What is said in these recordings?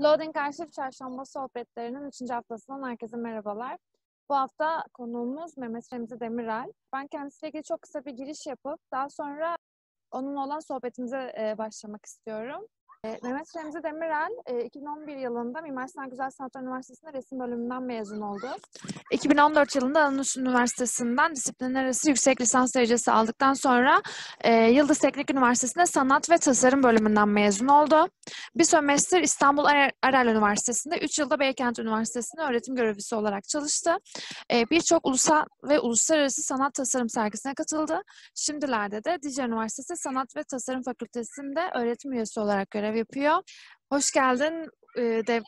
Loading Arşiv Çarşamba sohbetlerinin 3. haftasından herkese merhabalar. Bu hafta konuğumuz Mehmet Remzi Demirel. Ben kendisiyle ilgili çok kısa bir giriş yapıp daha sonra onunla olan sohbetimize başlamak istiyorum. E, Mehmet Remzi Demirel e, 2011 yılında Mimar Sinan Güzel Sanatlar Üniversitesi'nde resim bölümünden mezun oldu. 2014 yılında Anadolu Üniversitesi'nden disiplinler arası yüksek lisans derecesi aldıktan sonra e, Yıldız Teknik Üniversitesi'nde sanat ve tasarım bölümünden mezun oldu. Bir sömestr İstanbul Arel Üniversitesi'nde, 3 yılda Beykent Üniversitesi'nde öğretim görevlisi olarak çalıştı. E, Birçok ulusal ve uluslararası sanat tasarım sergisine katıldı. Şimdilerde de Dicle Üniversitesi Sanat ve Tasarım Fakültesi'nde öğretim üyesi olarak görev görev yapıyor. Hoş geldin.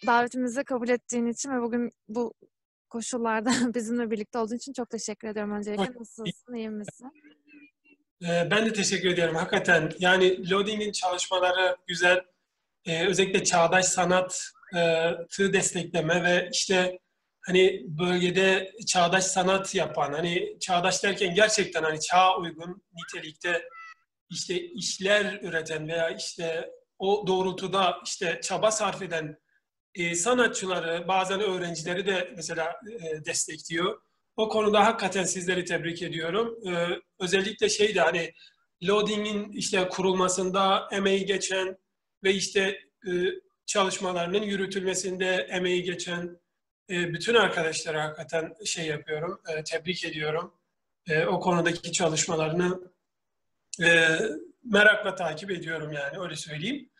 Davetimizi kabul ettiğin için ve bugün bu koşullarda bizimle birlikte olduğun için çok teşekkür ediyorum öncelikle. Nasılsın, iyi misin? Ben de teşekkür ediyorum. Hakikaten yani Lodi'nin çalışmaları güzel. Özellikle çağdaş sanatı destekleme ve işte hani bölgede çağdaş sanat yapan, hani çağdaş derken gerçekten hani çağa uygun nitelikte işte işler üreten veya işte o doğrultuda işte çaba sarf eden e, sanatçıları, bazen öğrencileri de mesela e, destekliyor. O konuda hakikaten sizleri tebrik ediyorum. E, özellikle şey de hani loading'in işte kurulmasında emeği geçen ve işte e, çalışmalarının yürütülmesinde emeği geçen e, bütün arkadaşlara hakikaten şey yapıyorum, e, tebrik ediyorum. E, o konudaki çalışmalarını e, merakla takip ediyorum yani öyle söyleyeyim.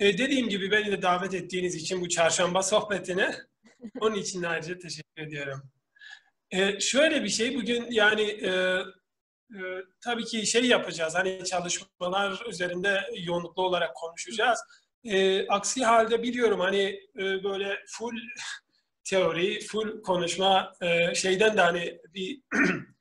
E, dediğim gibi beni de davet ettiğiniz için bu çarşamba sohbetine onun için ayrıca teşekkür ediyorum. E, şöyle bir şey bugün yani e, e, tabii ki şey yapacağız hani çalışmalar üzerinde yoğunluklu olarak konuşacağız. E, aksi halde biliyorum hani e, böyle full teori, full konuşma e, şeyden de hani bir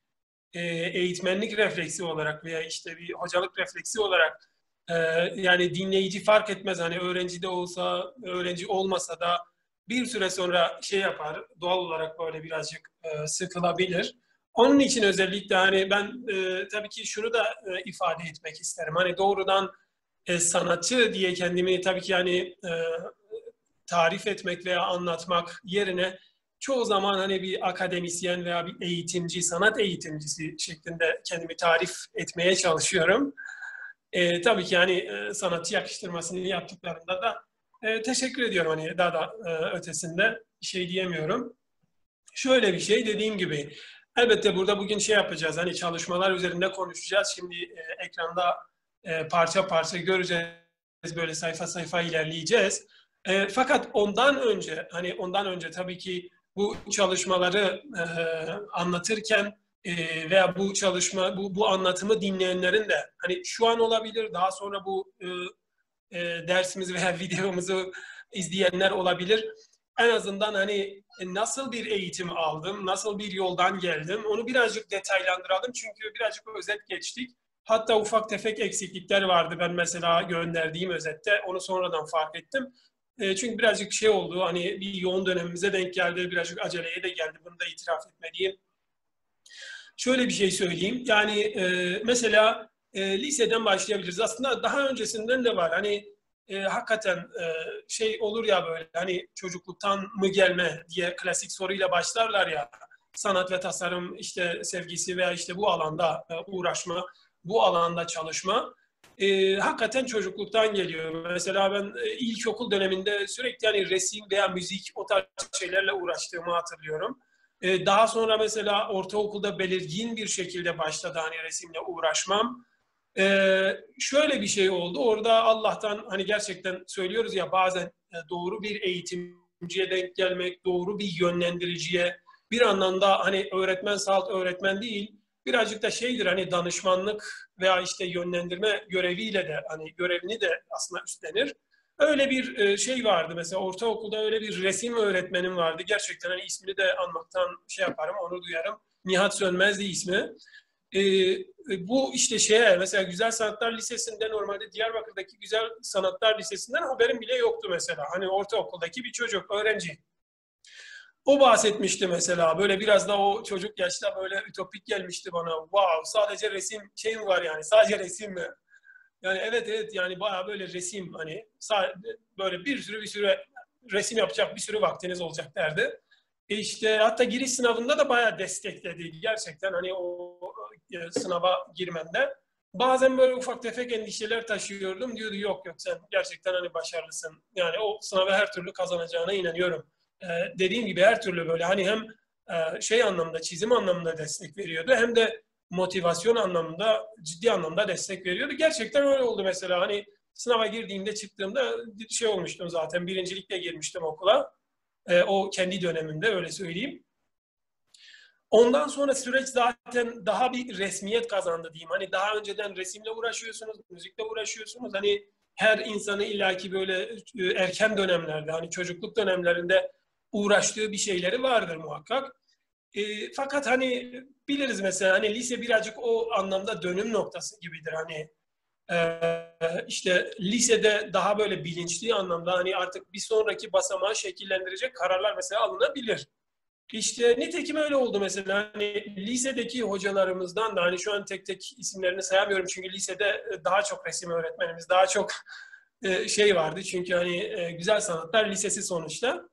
e, eğitmenlik refleksi olarak veya işte bir hocalık refleksi olarak e, yani dinleyici fark etmez hani öğrenci de olsa, öğrenci olmasa da bir süre sonra şey yapar, doğal olarak böyle birazcık e, sıkılabilir. Onun için özellikle hani ben e, tabii ki şunu da e, ifade etmek isterim. Hani doğrudan e, sanatçı diye kendimi tabii ki yani e, tarif etmek veya anlatmak yerine çoğu zaman hani bir akademisyen veya bir eğitimci, sanat eğitimcisi şeklinde kendimi tarif etmeye çalışıyorum. E, tabii ki yani e, sanatçı yakıştırmasını yaptıklarında da e, teşekkür ediyorum hani daha da e, ötesinde şey diyemiyorum. Şöyle bir şey dediğim gibi elbette burada bugün şey yapacağız hani çalışmalar üzerinde konuşacağız. Şimdi e, ekranda e, parça parça göreceğiz böyle sayfa sayfa ilerleyeceğiz. E, fakat ondan önce hani ondan önce tabii ki bu çalışmaları e, anlatırken e, veya bu çalışma, bu, bu anlatımı dinleyenlerin de hani şu an olabilir, daha sonra bu e, e, dersimizi veya videomuzu izleyenler olabilir. En azından hani nasıl bir eğitim aldım, nasıl bir yoldan geldim onu birazcık detaylandıralım. Çünkü birazcık özet geçtik. Hatta ufak tefek eksiklikler vardı ben mesela gönderdiğim özette. Onu sonradan fark ettim. E, çünkü birazcık şey oldu hani bir yoğun dönemimize denk geldi. Birazcık aceleye de geldi. Bunu da itiraf etmeliyim. Şöyle bir şey söyleyeyim. Yani e, mesela e, liseden başlayabiliriz. Aslında daha öncesinden de var. Hani e, hakikaten e, şey olur ya böyle hani çocukluktan mı gelme diye klasik soruyla başlarlar ya. Sanat ve tasarım işte sevgisi veya işte bu alanda e, uğraşma, bu alanda çalışma e, hakikaten çocukluktan geliyor. Mesela ben e, ilkokul döneminde sürekli yani resim veya müzik o tarz şeylerle uğraştığımı hatırlıyorum. E, daha sonra mesela ortaokulda belirgin bir şekilde başladı hani resimle uğraşmam. E, şöyle bir şey oldu. Orada Allah'tan hani gerçekten söylüyoruz ya bazen e, doğru bir eğitimciye denk gelmek, doğru bir yönlendiriciye bir anlamda hani öğretmen salt öğretmen değil birazcık da şeydir hani danışmanlık veya işte yönlendirme göreviyle de hani görevini de aslında üstlenir. Öyle bir e, şey vardı mesela ortaokulda öyle bir resim öğretmenim vardı. Gerçekten hani ismini de anmaktan şey yaparım, onu duyarım. Nihat Sönmez'di ismi. E, bu işte şeye mesela Güzel Sanatlar Lisesi'nde normalde Diyarbakır'daki Güzel Sanatlar Lisesi'nden haberim bile yoktu mesela. Hani ortaokuldaki bir çocuk, öğrenci. O bahsetmişti mesela. Böyle biraz da o çocuk yaşta böyle ütopik gelmişti bana. Wow sadece resim şey mi var yani? Sadece resim mi? Yani evet evet yani bayağı böyle resim hani böyle bir sürü bir sürü resim yapacak bir sürü vaktiniz olacak derdi. E işte hatta giriş sınavında da bayağı destekledi gerçekten hani o e, sınava girmende. Bazen böyle ufak tefek endişeler taşıyordum. Diyordu yok yok sen gerçekten hani başarılısın. Yani o sınavı her türlü kazanacağına inanıyorum. Ee, dediğim gibi her türlü böyle hani hem e, şey anlamda çizim anlamında destek veriyordu hem de motivasyon anlamında ciddi anlamda destek veriyordu. Gerçekten öyle oldu mesela hani sınava girdiğimde çıktığımda şey olmuştum zaten birincilikle girmiştim okula. E, o kendi döneminde öyle söyleyeyim. Ondan sonra süreç zaten daha bir resmiyet kazandı diyeyim. Hani daha önceden resimle uğraşıyorsunuz, müzikle uğraşıyorsunuz. Hani her insanı illaki böyle e, erken dönemlerde, hani çocukluk dönemlerinde uğraştığı bir şeyleri vardır muhakkak. E, fakat hani biliriz mesela hani lise birazcık o anlamda dönüm noktası gibidir. Hani e, işte lisede daha böyle bilinçli anlamda hani artık bir sonraki basamağı şekillendirecek kararlar mesela alınabilir. İşte nitekim öyle oldu mesela. Hani lisedeki hocalarımızdan da hani şu an tek tek isimlerini sayamıyorum çünkü lisede daha çok resim öğretmenimiz, daha çok e, şey vardı. Çünkü hani e, güzel sanatlar lisesi sonuçta.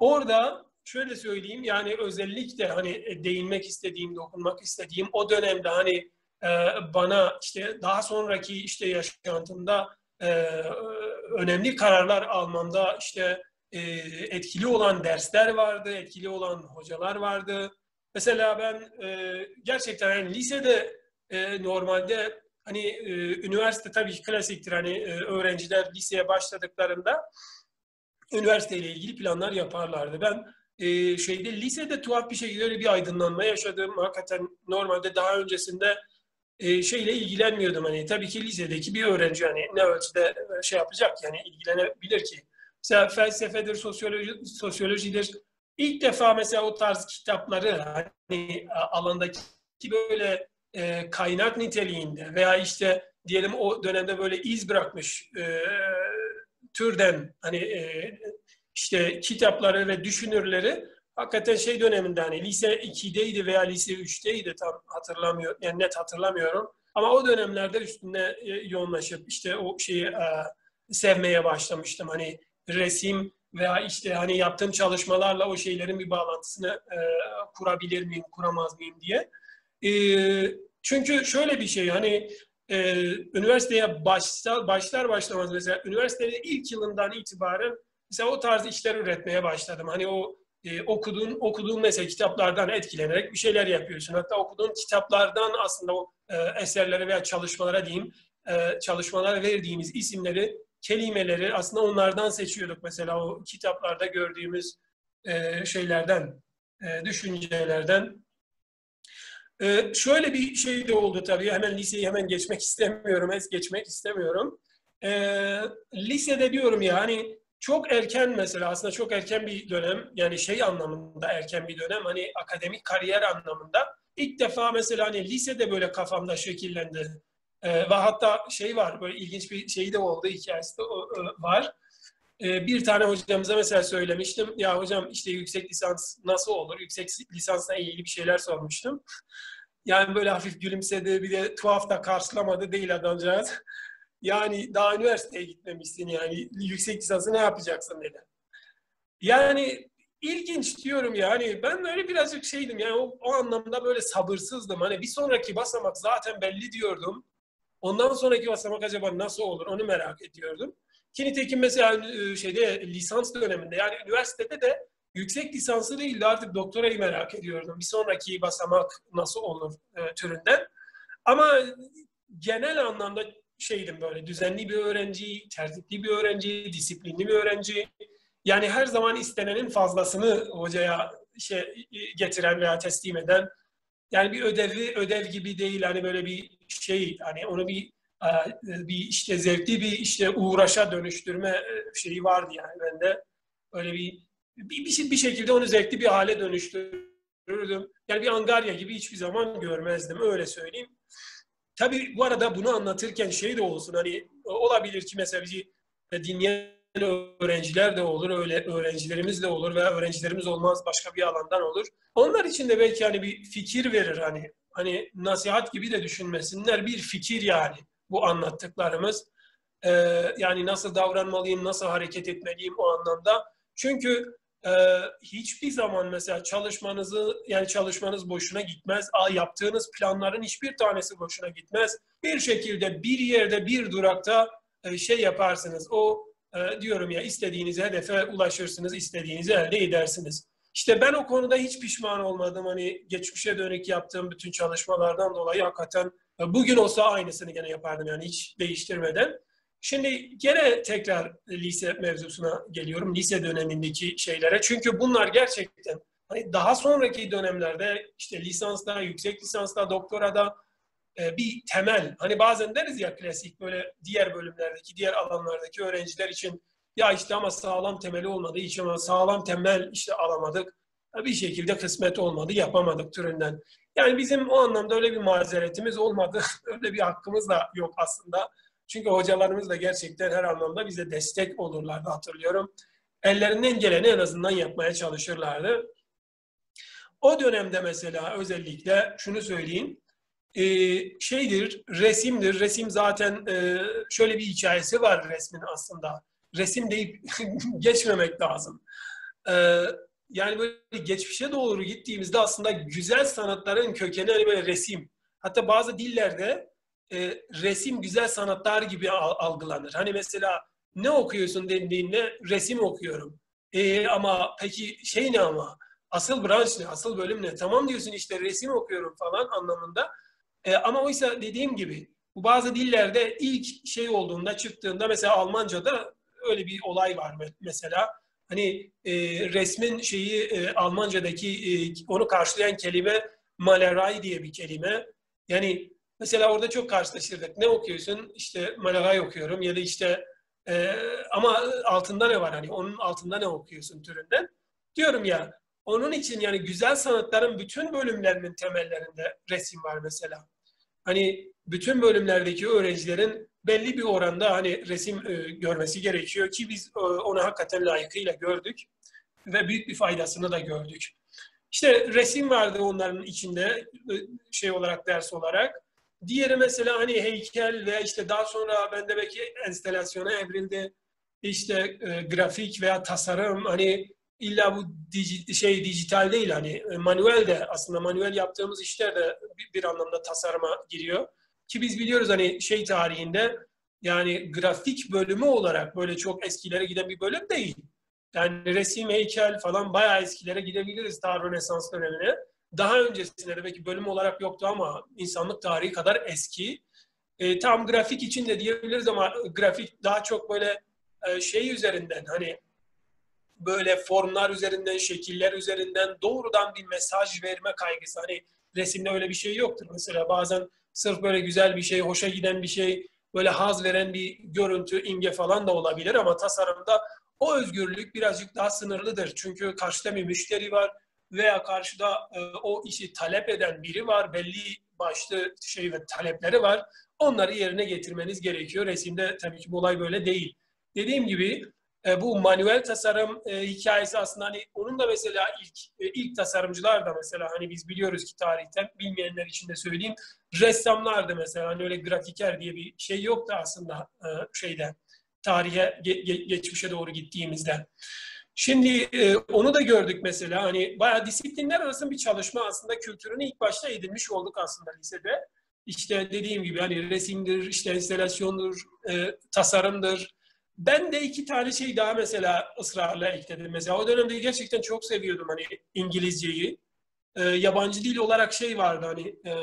Orada şöyle söyleyeyim yani özellikle hani e, değinmek istediğim, dokunmak istediğim o dönemde hani bana işte daha sonraki işte yaşantımda önemli kararlar almamda işte e, etkili olan dersler vardı, etkili olan hocalar vardı. Mesela ben e, gerçekten yani lisede e, normalde hani e, üniversite tabii ki klasiktir hani e, öğrenciler liseye başladıklarında üniversiteyle ilgili planlar yaparlardı. Ben e, şeyde lisede tuhaf bir şekilde öyle bir aydınlanma yaşadım. Hakikaten normalde daha öncesinde e, şeyle ilgilenmiyordum hani tabii ki lisedeki bir öğrenci hani ne ölçüde şey yapacak yani ilgilenebilir ki Mesela felsefedir, sosyoloji, sosyolojidir. İlk defa mesela o tarz kitapları hani alandaki böyle e, kaynak niteliğinde veya işte diyelim o dönemde böyle iz bırakmış e, türden hani e, işte kitapları ve düşünürleri hakikaten şey döneminde hani lise 2'deydi veya lise 3'teydi tam hatırlamıyorum yani net hatırlamıyorum. Ama o dönemlerde üstüne e, yoğunlaşıp işte o şeyi e, sevmeye başlamıştım. Hani resim veya işte hani yaptığım çalışmalarla o şeylerin bir bağlantısını e, kurabilir miyim, kuramaz mıyım diye. E, çünkü şöyle bir şey hani e, üniversiteye başlar, başlar başlamaz mesela üniversitenin ilk yılından itibaren mesela o tarz işler üretmeye başladım. Hani o e, okuduğun okuduğun mesela kitaplardan etkilenerek bir şeyler yapıyorsun. Hatta okuduğun kitaplardan aslında o e, eserlere veya çalışmalara diyeyim e, çalışmalara verdiğimiz isimleri kelimeleri aslında onlardan seçiyorduk. Mesela o kitaplarda gördüğümüz e, şeylerden, e, düşüncelerden. E, şöyle bir şey de oldu tabii. Hemen liseyi hemen geçmek istemiyorum. Es geçmek istemiyorum. E, lisede diyorum ya hani çok erken mesela aslında çok erken bir dönem yani şey anlamında erken bir dönem hani akademik kariyer anlamında ilk defa mesela hani lisede böyle kafamda şekillendi e, ve hatta şey var, böyle ilginç bir şey de oldu, hikayesi de var. E, bir tane hocamıza mesela söylemiştim. Ya hocam işte yüksek lisans nasıl olur? Yüksek lisansla ilgili bir şeyler sormuştum. Yani böyle hafif gülümsedi, bir de tuhaf da karşılamadı değil adamcağız. Yani daha üniversiteye gitmemişsin yani yüksek lisansı ne yapacaksın dedi. Yani ilginç diyorum yani ben öyle birazcık şeydim yani o, o anlamda böyle sabırsızdım. Hani bir sonraki basamak zaten belli diyordum. Ondan sonraki basamak acaba nasıl olur onu merak ediyordum. Ki nitekim mesela e, şeyde lisans döneminde yani üniversitede de yüksek lisansı değil de artık doktorayı merak ediyordum. Bir sonraki basamak nasıl olur e, türünden. Ama genel anlamda şeydim böyle düzenli bir öğrenci, tertipli bir öğrenci, disiplinli bir öğrenci. Yani her zaman istenenin fazlasını hocaya şey getiren veya teslim eden yani bir ödevi ödev gibi değil hani böyle bir şey hani onu bir bir işte zevkli bir işte uğraşa dönüştürme e, şeyi vardı yani bende öyle bir bir, bir, bir şekilde onu zevkli bir hale dönüştürürdüm. Yani bir angarya gibi hiçbir zaman görmezdim öyle söyleyeyim. Tabii bu arada bunu anlatırken şey de olsun hani olabilir ki mesela bizi dinleyen öğrenciler de olur, öyle öğrencilerimiz de olur veya öğrencilerimiz olmaz başka bir alandan olur. Onlar için de belki hani bir fikir verir hani hani nasihat gibi de düşünmesinler bir fikir yani bu anlattıklarımız. Ee, yani nasıl davranmalıyım, nasıl hareket etmeliyim o anlamda. Çünkü e, hiçbir zaman mesela çalışmanızı yani çalışmanız boşuna gitmez. A, yaptığınız planların hiçbir tanesi boşuna gitmez. Bir şekilde bir yerde bir durakta e, şey yaparsınız. O e, diyorum ya istediğiniz hedefe ulaşırsınız, istediğinizi elde edersiniz. İşte ben o konuda hiç pişman olmadım. Hani geçmişe dönük yaptığım bütün çalışmalardan dolayı hakikaten e, bugün olsa aynısını gene yapardım yani hiç değiştirmeden. Şimdi gene tekrar lise mevzusuna geliyorum. Lise dönemindeki şeylere. Çünkü bunlar gerçekten hani daha sonraki dönemlerde işte lisansta, yüksek lisansta, doktorada e, bir temel. Hani bazen deriz ya klasik böyle diğer bölümlerdeki, diğer alanlardaki öğrenciler için ya işte ama sağlam temeli olmadığı için ama sağlam temel işte alamadık. Bir şekilde kısmet olmadı, yapamadık türünden. Yani bizim o anlamda öyle bir mazeretimiz olmadı. öyle bir hakkımız da yok aslında. Çünkü hocalarımız da gerçekten her anlamda bize destek olurlardı hatırlıyorum. Ellerinden geleni en azından yapmaya çalışırlardı. O dönemde mesela özellikle şunu söyleyeyim. E, şeydir, resimdir. Resim zaten e, şöyle bir hikayesi var resmin aslında. Resim deyip geçmemek lazım. Yani böyle geçmişe doğru gittiğimizde aslında güzel sanatların kökeni hani böyle resim. Hatta bazı dillerde e, resim güzel sanatlar gibi algılanır. Hani mesela ne okuyorsun dediğinde resim okuyorum. E, ama peki şey ne ama? Asıl branş ne? Asıl bölüm ne? Tamam diyorsun işte resim okuyorum falan anlamında. E, ama oysa dediğim gibi bu bazı dillerde ilk şey olduğunda çıktığında mesela Almanca'da öyle bir olay var mesela. Hani e, resmin şeyi e, Almanca'daki e, onu karşılayan kelime Malerei diye bir kelime. Yani Mesela orada çok karşılaşırdık. Ne okuyorsun? İşte Malaray okuyorum ya da işte e, ama altında ne var hani onun altında ne okuyorsun türünden. Diyorum ya onun için yani güzel sanatların bütün bölümlerinin temellerinde resim var mesela. Hani bütün bölümlerdeki öğrencilerin belli bir oranda hani resim e, görmesi gerekiyor ki biz e, onu hakikaten layıkıyla gördük ve büyük bir faydasını da gördük. İşte resim vardı onların içinde e, şey olarak ders olarak. Diğeri mesela hani heykel ve işte daha sonra bende belki enstelasyona evrildi. İşte e, grafik veya tasarım hani illa bu dij, şey dijital değil hani e, manuel de aslında manuel yaptığımız işler de bir, bir anlamda tasarıma giriyor. Ki biz biliyoruz hani şey tarihinde yani grafik bölümü olarak böyle çok eskilere giden bir bölüm değil. Yani resim, heykel falan bayağı eskilere gidebiliriz ta Rönesans dönemine daha öncesinde de belki bölüm olarak yoktu ama insanlık tarihi kadar eski. E, tam grafik için de diyebiliriz ama grafik daha çok böyle e, şey üzerinden hani böyle formlar üzerinden, şekiller üzerinden doğrudan bir mesaj verme kaygısı. Hani resimde öyle bir şey yoktur. Mesela bazen sırf böyle güzel bir şey, hoşa giden bir şey, böyle haz veren bir görüntü, imge falan da olabilir ama tasarımda o özgürlük birazcık daha sınırlıdır. Çünkü karşıda bir müşteri var, veya karşıda e, o işi talep eden biri var, belli başlı şey ve talepleri var. Onları yerine getirmeniz gerekiyor. Resimde tabii ki bu olay böyle değil. Dediğim gibi e, bu manuel tasarım e, hikayesi aslında hani onun da mesela ilk e, ilk tasarımcılar da mesela hani biz biliyoruz ki tarihten bilmeyenler için de söyleyeyim ressamlar da mesela hani öyle grafiker diye bir şey yoktu aslında e, şeyde tarihe ge, ge, geçmişe doğru gittiğimizde. Şimdi e, onu da gördük mesela hani bayağı disiplinler arasında bir çalışma aslında kültürünü ilk başta edinmiş olduk aslında lisede. İşte dediğim gibi hani resimdir, işte enstelasyondur, e, tasarımdır. Ben de iki tane şey daha mesela ısrarla ekledim. Mesela o dönemde gerçekten çok seviyordum hani İngilizceyi. E, yabancı dil olarak şey vardı hani e,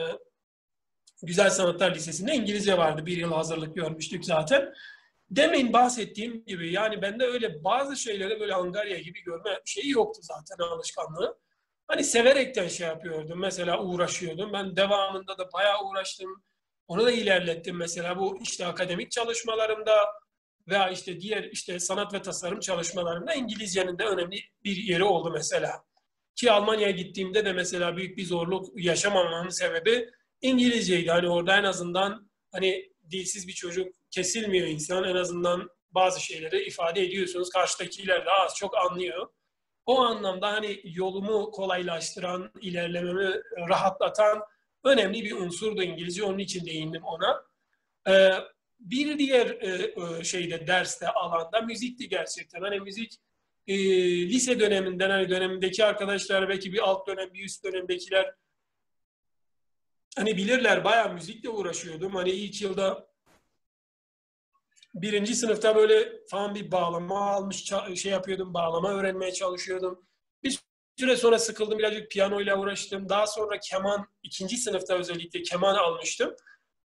Güzel Sanatlar Lisesi'nde İngilizce vardı. Bir yıl hazırlık görmüştük zaten. Demin bahsettiğim gibi yani bende öyle bazı şeyleri böyle Angarya gibi görme şeyi yoktu zaten alışkanlığı. Hani severekten şey yapıyordum. Mesela uğraşıyordum. Ben devamında da bayağı uğraştım. Onu da ilerlettim. Mesela bu işte akademik çalışmalarımda veya işte diğer işte sanat ve tasarım çalışmalarımda İngilizcenin de önemli bir yeri oldu mesela. Ki Almanya'ya gittiğimde de mesela büyük bir zorluk yaşamamamın sebebi İngilizceydi. Hani orada en azından hani dilsiz bir çocuk kesilmiyor insan. En azından bazı şeyleri ifade ediyorsunuz. Karşıdakiler de az çok anlıyor. O anlamda hani yolumu kolaylaştıran, ilerlememi rahatlatan önemli bir unsurdu İngilizce. Onun için değindim ona. Ee, bir diğer e, e, şeyde derste, alanda müzikti gerçekten. Hani müzik e, lise döneminden hani dönemindeki arkadaşlar belki bir alt dönem bir üst dönemdekiler hani bilirler bayağı müzikle uğraşıyordum. Hani ilk yılda birinci sınıfta böyle falan bir bağlama almış şey yapıyordum. Bağlama öğrenmeye çalışıyordum. Bir süre sonra sıkıldım birazcık piyanoyla uğraştım. Daha sonra keman ikinci sınıfta özellikle keman almıştım.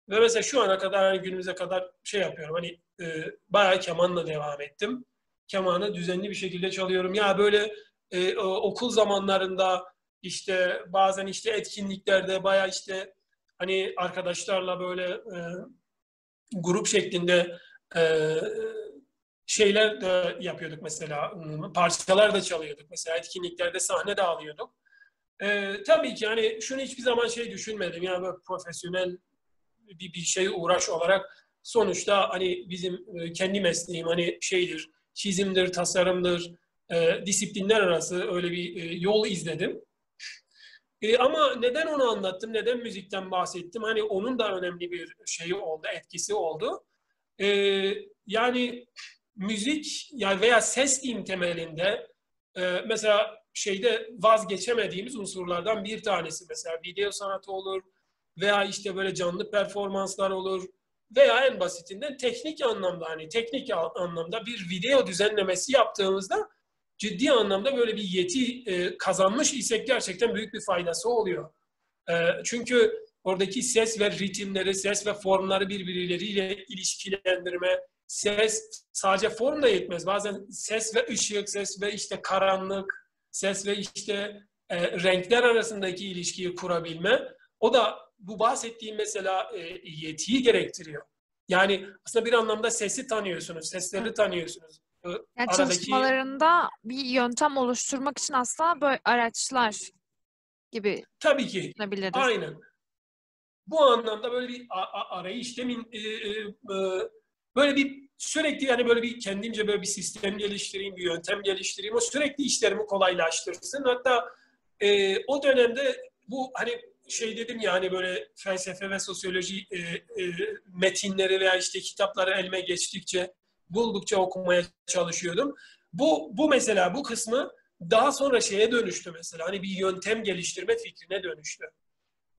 Ve mesela şu ana kadar hani günümüze kadar şey yapıyorum. Hani e, bayağı kemanla devam ettim. Kemanı düzenli bir şekilde çalıyorum. Ya böyle e, okul zamanlarında işte bazen işte etkinliklerde bayağı işte hani arkadaşlarla böyle e, grup şeklinde e, şeyler de yapıyorduk mesela. Parçalar da çalıyorduk. Mesela etkinliklerde sahne de alıyorduk. E, tabii ki yani şunu hiçbir zaman şey düşünmedim. Yani böyle profesyonel bir, bir şey uğraş olarak sonuçta hani bizim e, kendi mesleğim hani şeydir, çizimdir, tasarımdır, e, disiplinler arası öyle bir e, yol izledim. E, ama neden onu anlattım, neden müzikten bahsettim? Hani onun da önemli bir şeyi oldu, etkisi oldu. E, yani müzik yani veya ses diyeyim temelinde e, mesela şeyde vazgeçemediğimiz unsurlardan bir tanesi mesela video sanatı olur veya işte böyle canlı performanslar olur veya en basitinden teknik anlamda hani teknik anlamda bir video düzenlemesi yaptığımızda ciddi anlamda böyle bir yeti e, kazanmış isek gerçekten büyük bir faydası oluyor. E, çünkü oradaki ses ve ritimleri, ses ve formları birbirleriyle ilişkilendirme, ses sadece form da yetmez. Bazen ses ve ışık, ses ve işte karanlık, ses ve işte e, renkler arasındaki ilişkiyi kurabilme. O da bu bahsettiğim mesela e, yetiyi gerektiriyor. Yani aslında bir anlamda sesi tanıyorsunuz, sesleri tanıyorsunuz. Yani Aradaki... çalışmalarında bir yöntem oluşturmak için aslında böyle araçlar gibi Tabii ki. Aynen. Bu anlamda böyle bir arayış demin e, e, e, böyle bir sürekli yani böyle bir kendimce böyle bir sistem geliştireyim, bir yöntem geliştireyim. O sürekli işlerimi kolaylaştırsın. Hatta e, o dönemde bu hani şey dedim ya hani böyle felsefe ve sosyoloji e, e, metinleri veya işte kitapları elime geçtikçe buldukça okumaya çalışıyordum. Bu bu mesela bu kısmı daha sonra şeye dönüştü mesela. Hani bir yöntem geliştirme fikrine dönüştü.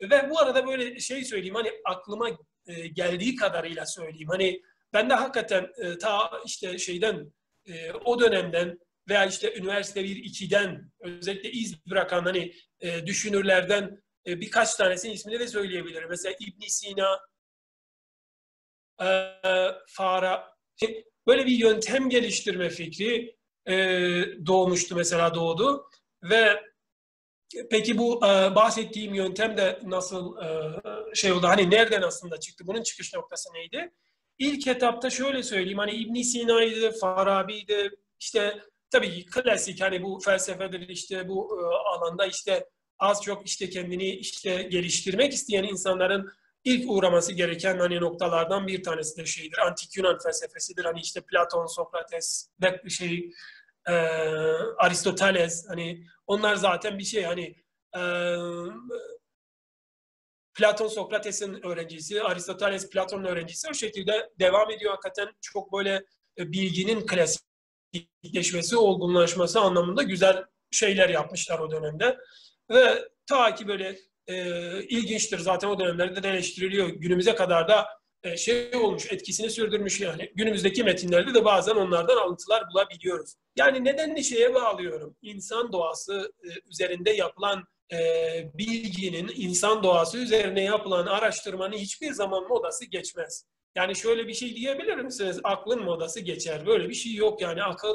Ve bu arada böyle şey söyleyeyim hani aklıma e, geldiği kadarıyla söyleyeyim. Hani ben de hakikaten e, ta işte şeyden e, o dönemden veya işte üniversite 1-2'den özellikle iz bırakan hani e, düşünürlerden e, birkaç tanesinin ismini de söyleyebilirim. Mesela İbn Sina, e, Fara böyle bir yöntem geliştirme fikri e, doğmuştu mesela doğdu ve peki bu e, bahsettiğim yöntem de nasıl şey oldu? Hani nereden aslında çıktı? Bunun çıkış noktası neydi? İlk etapta şöyle söyleyeyim hani İbn Sina'ydı, Farabi'ydi işte tabii klasik hani bu felsefedir işte bu alanda işte az çok işte kendini işte geliştirmek isteyen insanların ilk uğraması gereken hani noktalardan bir tanesi de şeydir. Antik Yunan felsefesidir. Hani işte Platon, Sokrates şey e, Aristoteles hani onlar zaten bir şey hani e, Platon Sokrates'in öğrencisi, Aristoteles Platon'un öğrencisi o şekilde devam ediyor. Hakikaten çok böyle e, bilginin klasikleşmesi, olgunlaşması anlamında güzel şeyler yapmışlar o dönemde. Ve ta ki böyle e, ilginçtir zaten o dönemlerde de eleştiriliyor. Günümüze kadar da e, şey olmuş, etkisini sürdürmüş yani. Günümüzdeki metinlerde de bazen onlardan alıntılar bulabiliyoruz. Yani nedenli şeye bağlıyorum. İnsan doğası e, üzerinde yapılan e, bilginin, insan doğası üzerine yapılan araştırmanın hiçbir zaman modası geçmez. Yani şöyle bir şey diyebilir misiniz? Aklın modası geçer. Böyle bir şey yok yani akıl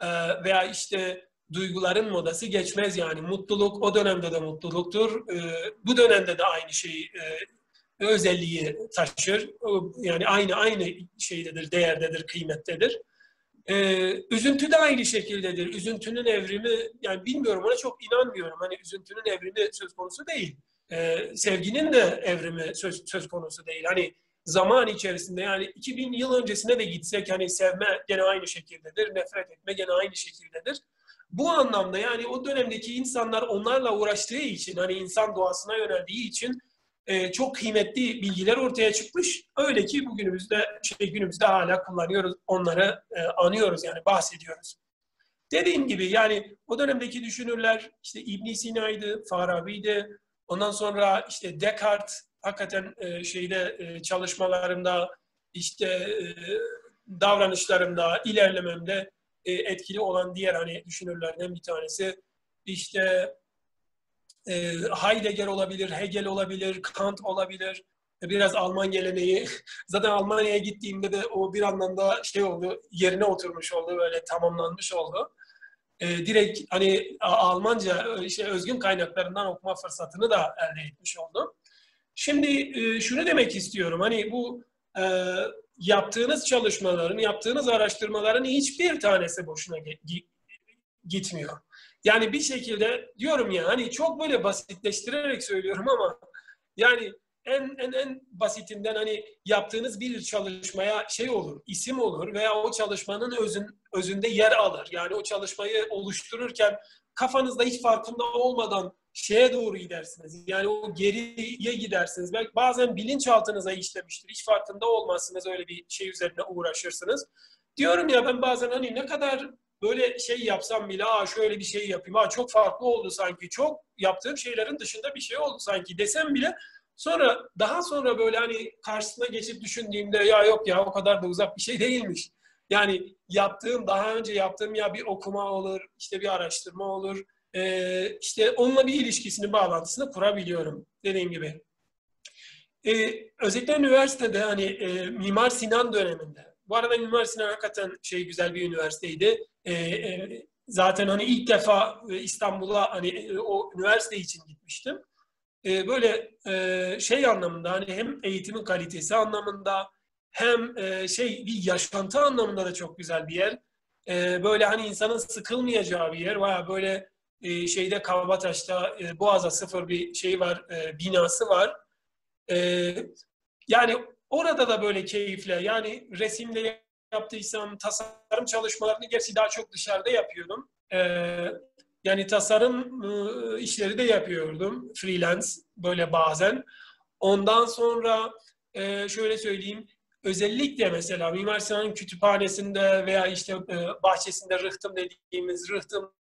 e, veya işte duyguların modası geçmez yani. Mutluluk o dönemde de mutluluktur. E, bu dönemde de aynı şey e, özelliği taşır. Yani aynı aynı şeydedir, değerdedir, kıymettedir. Ee, üzüntü de aynı şekildedir. Üzüntünün evrimi, yani bilmiyorum ona çok inanmıyorum. Hani üzüntünün evrimi söz konusu değil. Ee, sevginin de evrimi söz, söz konusu değil. Hani zaman içerisinde yani 2000 yıl öncesine de gitsek hani sevme gene aynı şekildedir. Nefret etme gene aynı şekildedir. Bu anlamda yani o dönemdeki insanlar onlarla uğraştığı için hani insan doğasına yöneldiği için e, çok kıymetli bilgiler ortaya çıkmış. Öyle ki bugünümüzde şey günümüzde hala kullanıyoruz. Onları e, anıyoruz yani bahsediyoruz. Dediğim gibi yani o dönemdeki düşünürler işte İbn Sina'ydı, Farabi'ydi. Ondan sonra işte Descartes hakikaten e, şeyde e, çalışmalarımda işte e, davranışlarımda, ilerlememde e, etkili olan diğer hani düşünürlerden bir tanesi. İşte e, Heidegger olabilir, Hegel olabilir, Kant olabilir. E, biraz Alman geleneği. Zaten Almanya'ya gittiğimde de o bir anlamda şey oldu, yerine oturmuş oldu, böyle tamamlanmış oldu. E, direkt hani Almanca işte özgün kaynaklarından okuma fırsatını da elde etmiş oldum. Şimdi e, şunu demek istiyorum. Hani bu e, yaptığınız çalışmaların, yaptığınız araştırmaların hiçbir tanesi boşuna gitmiyor. Yani bir şekilde diyorum ya hani çok böyle basitleştirerek söylüyorum ama yani en en en basitinden hani yaptığınız bir çalışmaya şey olur, isim olur veya o çalışmanın özün özünde yer alır. Yani o çalışmayı oluştururken kafanızda hiç farkında olmadan şeye doğru gidersiniz. Yani o geriye gidersiniz. Belki bazen bilinçaltınıza işlemiştir. Hiç farkında olmazsınız öyle bir şey üzerine uğraşırsınız. Diyorum ya ben bazen hani ne kadar böyle şey yapsam bile aa şöyle bir şey yapayım. Aa çok farklı oldu sanki. Çok yaptığım şeylerin dışında bir şey oldu sanki desem bile sonra daha sonra böyle hani karşısına geçip düşündüğümde ya yok ya o kadar da uzak bir şey değilmiş. Yani yaptığım daha önce yaptığım ya bir okuma olur, işte bir araştırma olur e, işte onunla bir ilişkisini, bağlantısını kurabiliyorum dediğim gibi. E, özellikle üniversitede hani e, Mimar Sinan döneminde, bu arada Mimar Sinan hakikaten şey güzel bir üniversiteydi. E, e, zaten hani ilk defa İstanbul'a hani e, o üniversite için gitmiştim. E, böyle e, şey anlamında hani hem eğitimin kalitesi anlamında hem e, şey bir yaşantı anlamında da çok güzel bir yer. E, böyle hani insanın sıkılmayacağı bir yer. Baya böyle e, şeyde Kabataş'ta e, Boğaz'a sıfır bir şey var, e, binası var. E, yani orada da böyle keyifle, yani resimle yaptıysam tasarım çalışmalarını gerçi daha çok dışarıda yapıyordum. E, yani tasarım e, işleri de yapıyordum freelance böyle bazen. Ondan sonra e, şöyle söyleyeyim, özellikle mesela Mimar Sinan'ın kütüphanesinde veya işte e, bahçesinde rıhtım dediğimiz rıhtım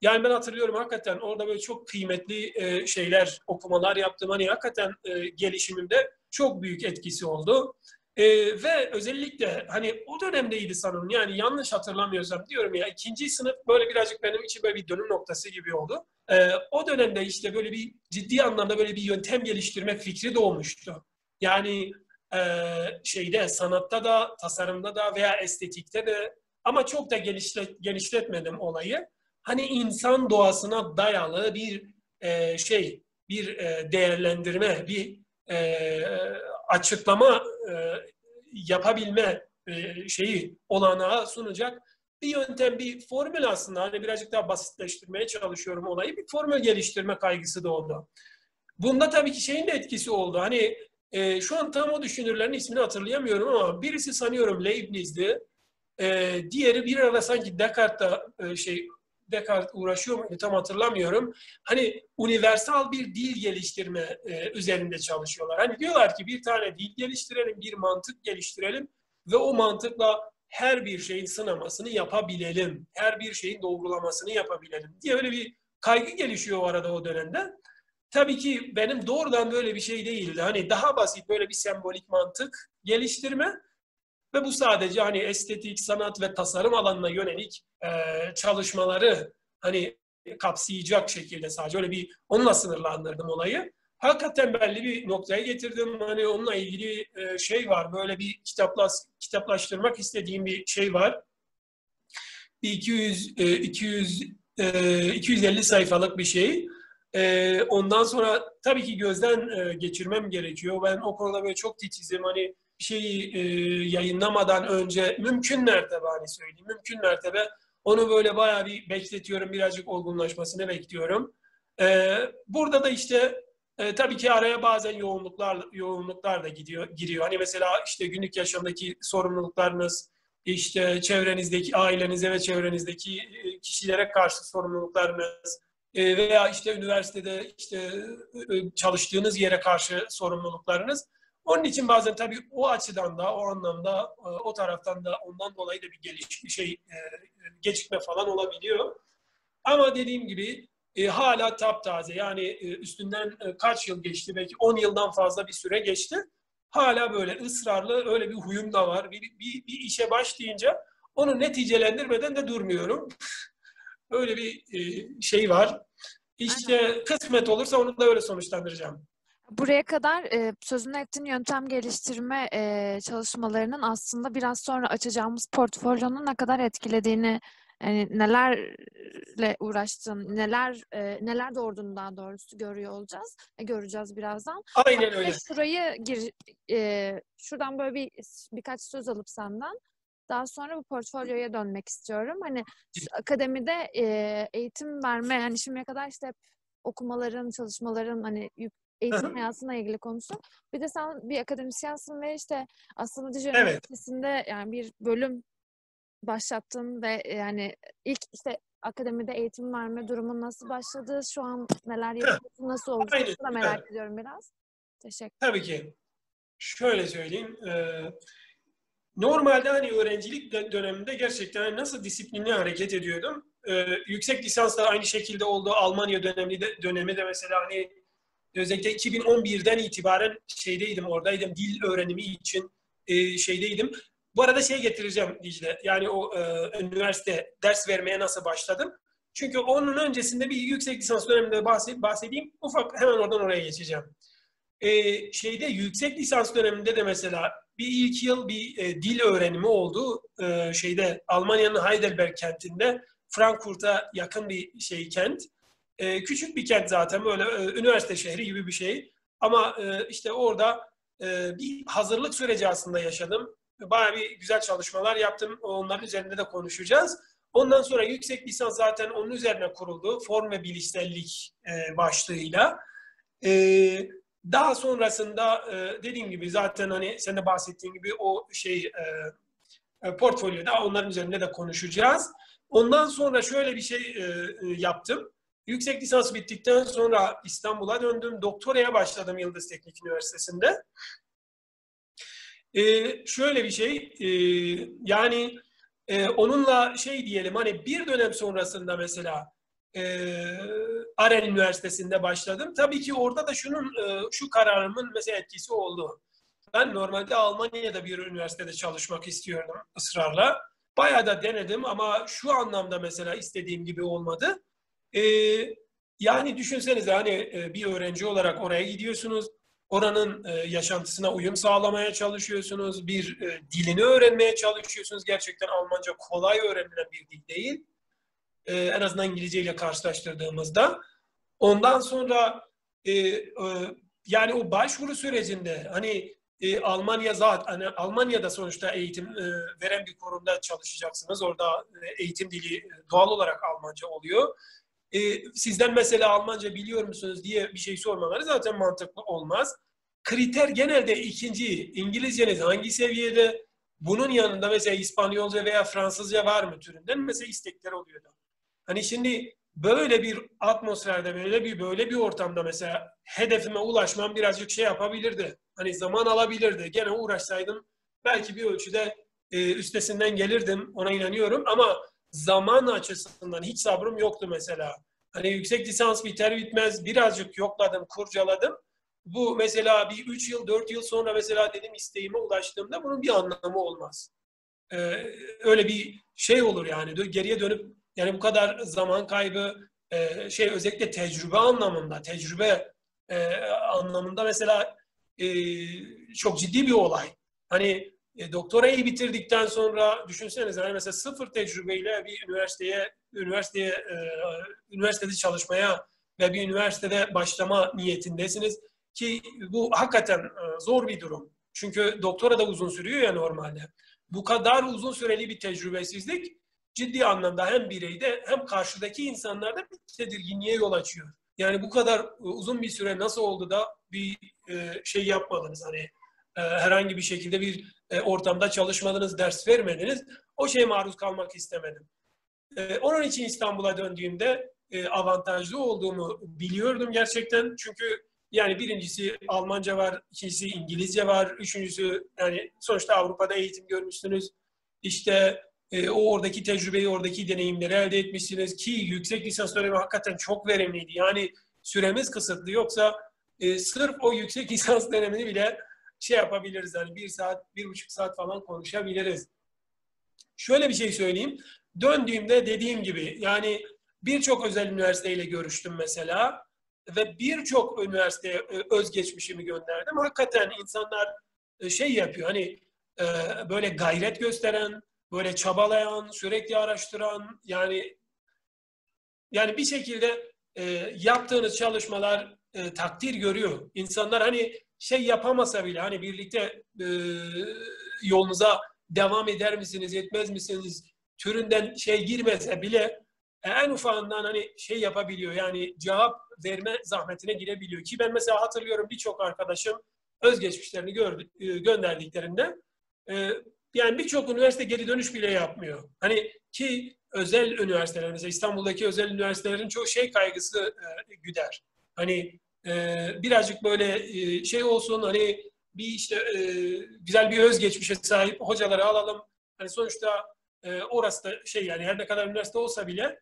yani ben hatırlıyorum hakikaten orada böyle çok kıymetli e, şeyler, okumalar yaptım. Hani hakikaten e, gelişimimde çok büyük etkisi oldu. E, ve özellikle hani o dönemdeydi sanırım yani yanlış hatırlamıyorsam diyorum ya ikinci sınıf böyle birazcık benim için böyle bir dönüm noktası gibi oldu. E, o dönemde işte böyle bir ciddi anlamda böyle bir yöntem geliştirme fikri doğmuştu. Yani e, şeyde sanatta da tasarımda da veya estetikte de ama çok da genişlet, genişletmedim olayı hani insan doğasına dayalı bir e, şey, bir e, değerlendirme, bir e, açıklama e, yapabilme e, şeyi olanağı sunacak bir yöntem, bir formül aslında. Hani birazcık daha basitleştirmeye çalışıyorum olayı. Bir formül geliştirme kaygısı da oldu. Bunda tabii ki şeyin de etkisi oldu. Hani e, şu an tam o düşünürlerin ismini hatırlayamıyorum ama birisi sanıyorum Leibniz'di. E, diğeri bir ara sanki Descartes'ta e, şey Descartes uğraşıyor muydu tam hatırlamıyorum. Hani universal bir dil geliştirme e, üzerinde çalışıyorlar. Hani diyorlar ki bir tane dil geliştirelim, bir mantık geliştirelim ve o mantıkla her bir şeyin sınamasını yapabilelim. Her bir şeyin doğrulamasını yapabilelim diye öyle bir kaygı gelişiyor o arada o dönemde. Tabii ki benim doğrudan böyle bir şey değildi. Hani daha basit böyle bir sembolik mantık geliştirme ve bu sadece hani estetik, sanat ve tasarım alanına yönelik e, çalışmaları hani kapsayacak şekilde sadece öyle bir onunla sınırlandırdım olayı. Hakikaten belli bir noktaya getirdim. Hani onunla ilgili e, şey var. Böyle bir kitaplas, kitaplaştırmak istediğim bir şey var. Bir 200 e, 200 e, 250 sayfalık bir şey. E, ondan sonra tabii ki gözden e, geçirmem gerekiyor. Ben o konuda böyle çok titizim. Hani şeyi e, yayınlamadan önce mümkün mertebe hani söyleyeyim mümkün mertebe onu böyle bayağı bir bekletiyorum birazcık olgunlaşmasını bekliyorum. E, burada da işte e, tabii ki araya bazen yoğunluklar yoğunluklar da gidiyor giriyor. Hani mesela işte günlük yaşamdaki sorumluluklarınız, işte çevrenizdeki ailenize ve çevrenizdeki e, kişilere karşı sorumluluklarınız e, veya işte üniversitede işte e, çalıştığınız yere karşı sorumluluklarınız Onun için bazen tabii o açıdan da, o anlamda, e, o taraftan da ondan dolayı da bir geliş, şey e, gecikme falan olabiliyor. Ama dediğim gibi e, hala taptaze yani e, üstünden e, kaç yıl geçti belki 10 yıldan fazla bir süre geçti. Hala böyle ısrarlı öyle bir huyum da var. Bir, bir, bir işe başlayınca onu neticelendirmeden de durmuyorum. öyle bir e, şey var. İşte kısmet olursa onu da öyle sonuçlandıracağım. Buraya kadar e, sözünü ettiğin yöntem geliştirme e, çalışmalarının aslında biraz sonra açacağımız portfolyonun ne kadar etkilediğini yani nelerle uğraştın, neler e, neler doğurduğunu daha doğrusu görüyor olacağız. E, göreceğiz birazdan. Aynen öyle. Şurayı gir, e, şuradan böyle bir birkaç söz alıp senden daha sonra bu portfolyoya dönmek istiyorum. Hani akademide e, eğitim verme, yani şimdiye kadar işte hep okumaların, çalışmaların hani eğitim hayatına ilgili konuştuk. Bir de sen bir akademisyensin ve işte aslında Dijon evet. Üniversitesi'nde yani bir bölüm başlattın ve yani ilk işte akademide eğitim verme durumu nasıl başladı? Şu an neler yapıyorsun? Nasıl oldu? Aynen. da merak evet. ediyorum biraz. Teşekkür Tabii ki. Şöyle söyleyeyim. Normalde hani öğrencilik döneminde gerçekten nasıl disiplinli hareket ediyordum. Yüksek lisans da aynı şekilde oldu. Almanya dönemi de, dönemi de mesela hani özellikle 2011'den itibaren şeydeydim, oradaydım. Dil öğrenimi için şeydeydim. Bu arada şey getireceğim Dicle. Yani o e, üniversite ders vermeye nasıl başladım. Çünkü onun öncesinde bir yüksek lisans döneminde bahsedeyim. Ufak hemen oradan oraya geçeceğim. E, şeyde yüksek lisans döneminde de mesela bir ilk yıl bir e, dil öğrenimi oldu. E, şeyde Almanya'nın Heidelberg kentinde Frankfurt'a yakın bir şey kent. E, küçük bir kent zaten böyle e, üniversite şehri gibi bir şey. Ama e, işte orada e, bir hazırlık süreci aslında yaşadım bayağı bir güzel çalışmalar yaptım. Onların üzerinde de konuşacağız. Ondan sonra yüksek lisans zaten onun üzerine kuruldu. Form ve bilişsellik e, başlığıyla. E, daha sonrasında e, dediğim gibi zaten hani sen de bahsettiğin gibi o şey e, e, portfolyoda onların üzerinde de konuşacağız. Ondan sonra şöyle bir şey e, e, yaptım. Yüksek lisans bittikten sonra İstanbul'a döndüm. Doktoraya başladım Yıldız Teknik Üniversitesi'nde. Ee, şöyle bir şey, e, yani e, onunla şey diyelim hani bir dönem sonrasında mesela e, Aren Üniversitesi'nde başladım. Tabii ki orada da şunun e, şu kararımın mesela etkisi oldu. Ben normalde Almanya'da bir üniversitede çalışmak istiyordum ısrarla. Bayağı da denedim ama şu anlamda mesela istediğim gibi olmadı. E, yani düşünsenize hani e, bir öğrenci olarak oraya gidiyorsunuz oranın e, yaşantısına uyum sağlamaya çalışıyorsunuz. Bir e, dilini öğrenmeye çalışıyorsunuz. Gerçekten Almanca kolay öğrenilen bir dil değil. E, en azından İngilizce ile karşılaştırdığımızda. Ondan sonra yani o başvuru sürecinde hani e, Almanya zaten hani Almanya'da sonuçta eğitim veren bir kurumda çalışacaksınız. Orada eğitim dili doğal olarak Almanca oluyor e, sizden mesela Almanca biliyor musunuz diye bir şey sormaları zaten mantıklı olmaz. Kriter genelde ikinci, İngilizceniz hangi seviyede, bunun yanında mesela İspanyolca veya Fransızca var mı türünden mesela istekler oluyor da. Hani şimdi böyle bir atmosferde, böyle bir böyle bir ortamda mesela hedefime ulaşmam birazcık şey yapabilirdi. Hani zaman alabilirdi. Gene uğraşsaydım belki bir ölçüde e, üstesinden gelirdim. Ona inanıyorum ama zaman açısından hiç sabrım yoktu mesela. Hani yüksek lisans biter bitmez birazcık yokladım, kurcaladım. Bu mesela bir üç yıl, dört yıl sonra mesela dedim isteğime ulaştığımda bunun bir anlamı olmaz. Ee, öyle bir şey olur yani geriye dönüp yani bu kadar zaman kaybı e, şey özellikle tecrübe anlamında, tecrübe e, anlamında mesela e, çok ciddi bir olay. Hani e, doktorayı bitirdikten sonra düşünsenize hani mesela sıfır tecrübeyle bir üniversiteye üniversiteye e, üniversitede çalışmaya ve bir üniversitede başlama niyetindesiniz ki bu hakikaten e, zor bir durum. Çünkü doktora da uzun sürüyor ya normalde. Bu kadar uzun süreli bir tecrübesizlik ciddi anlamda hem bireyde hem karşıdaki insanlarda bir tedirginliğe yol açıyor. Yani bu kadar uzun bir süre nasıl oldu da bir e, şey yapmadınız hani e, herhangi bir şekilde bir e, ortamda çalışmadınız, ders vermediniz. O şeye maruz kalmak istemedim. E, onun için İstanbul'a döndüğümde e, avantajlı olduğumu biliyordum gerçekten. Çünkü Yani birincisi Almanca var, ikincisi İngilizce var, üçüncüsü yani sonuçta Avrupa'da eğitim görmüşsünüz. İşte e, o oradaki tecrübeyi, oradaki deneyimleri elde etmişsiniz ki yüksek lisans dönemi hakikaten çok verimliydi. Yani süremiz kısıtlı yoksa e, sırf o yüksek lisans dönemini bile şey yapabiliriz. Yani bir saat, bir buçuk saat falan konuşabiliriz. Şöyle bir şey söyleyeyim. Döndüğümde dediğim gibi yani birçok özel üniversiteyle görüştüm mesela ve birçok üniversiteye e, özgeçmişimi gönderdim. Hakikaten insanlar e, şey yapıyor hani e, böyle gayret gösteren, böyle çabalayan, sürekli araştıran yani yani bir şekilde yaptığınız çalışmalar takdir görüyor. İnsanlar hani şey yapamasa bile hani birlikte yolunuza devam eder misiniz, etmez misiniz türünden şey girmese bile en ufağından hani şey yapabiliyor yani cevap verme zahmetine girebiliyor. Ki ben mesela hatırlıyorum birçok arkadaşım özgeçmişlerini gördü, e, gönderdiklerinde e, yani birçok üniversite geri dönüş bile yapmıyor. Hani ki özel üniversiteler mesela İstanbul'daki özel üniversitelerin çoğu şey kaygısı e, güder. Hani birazcık böyle şey olsun hani bir işte güzel bir özgeçmişe sahip hocaları alalım. Hani sonuçta orası da şey yani her ne kadar üniversite olsa bile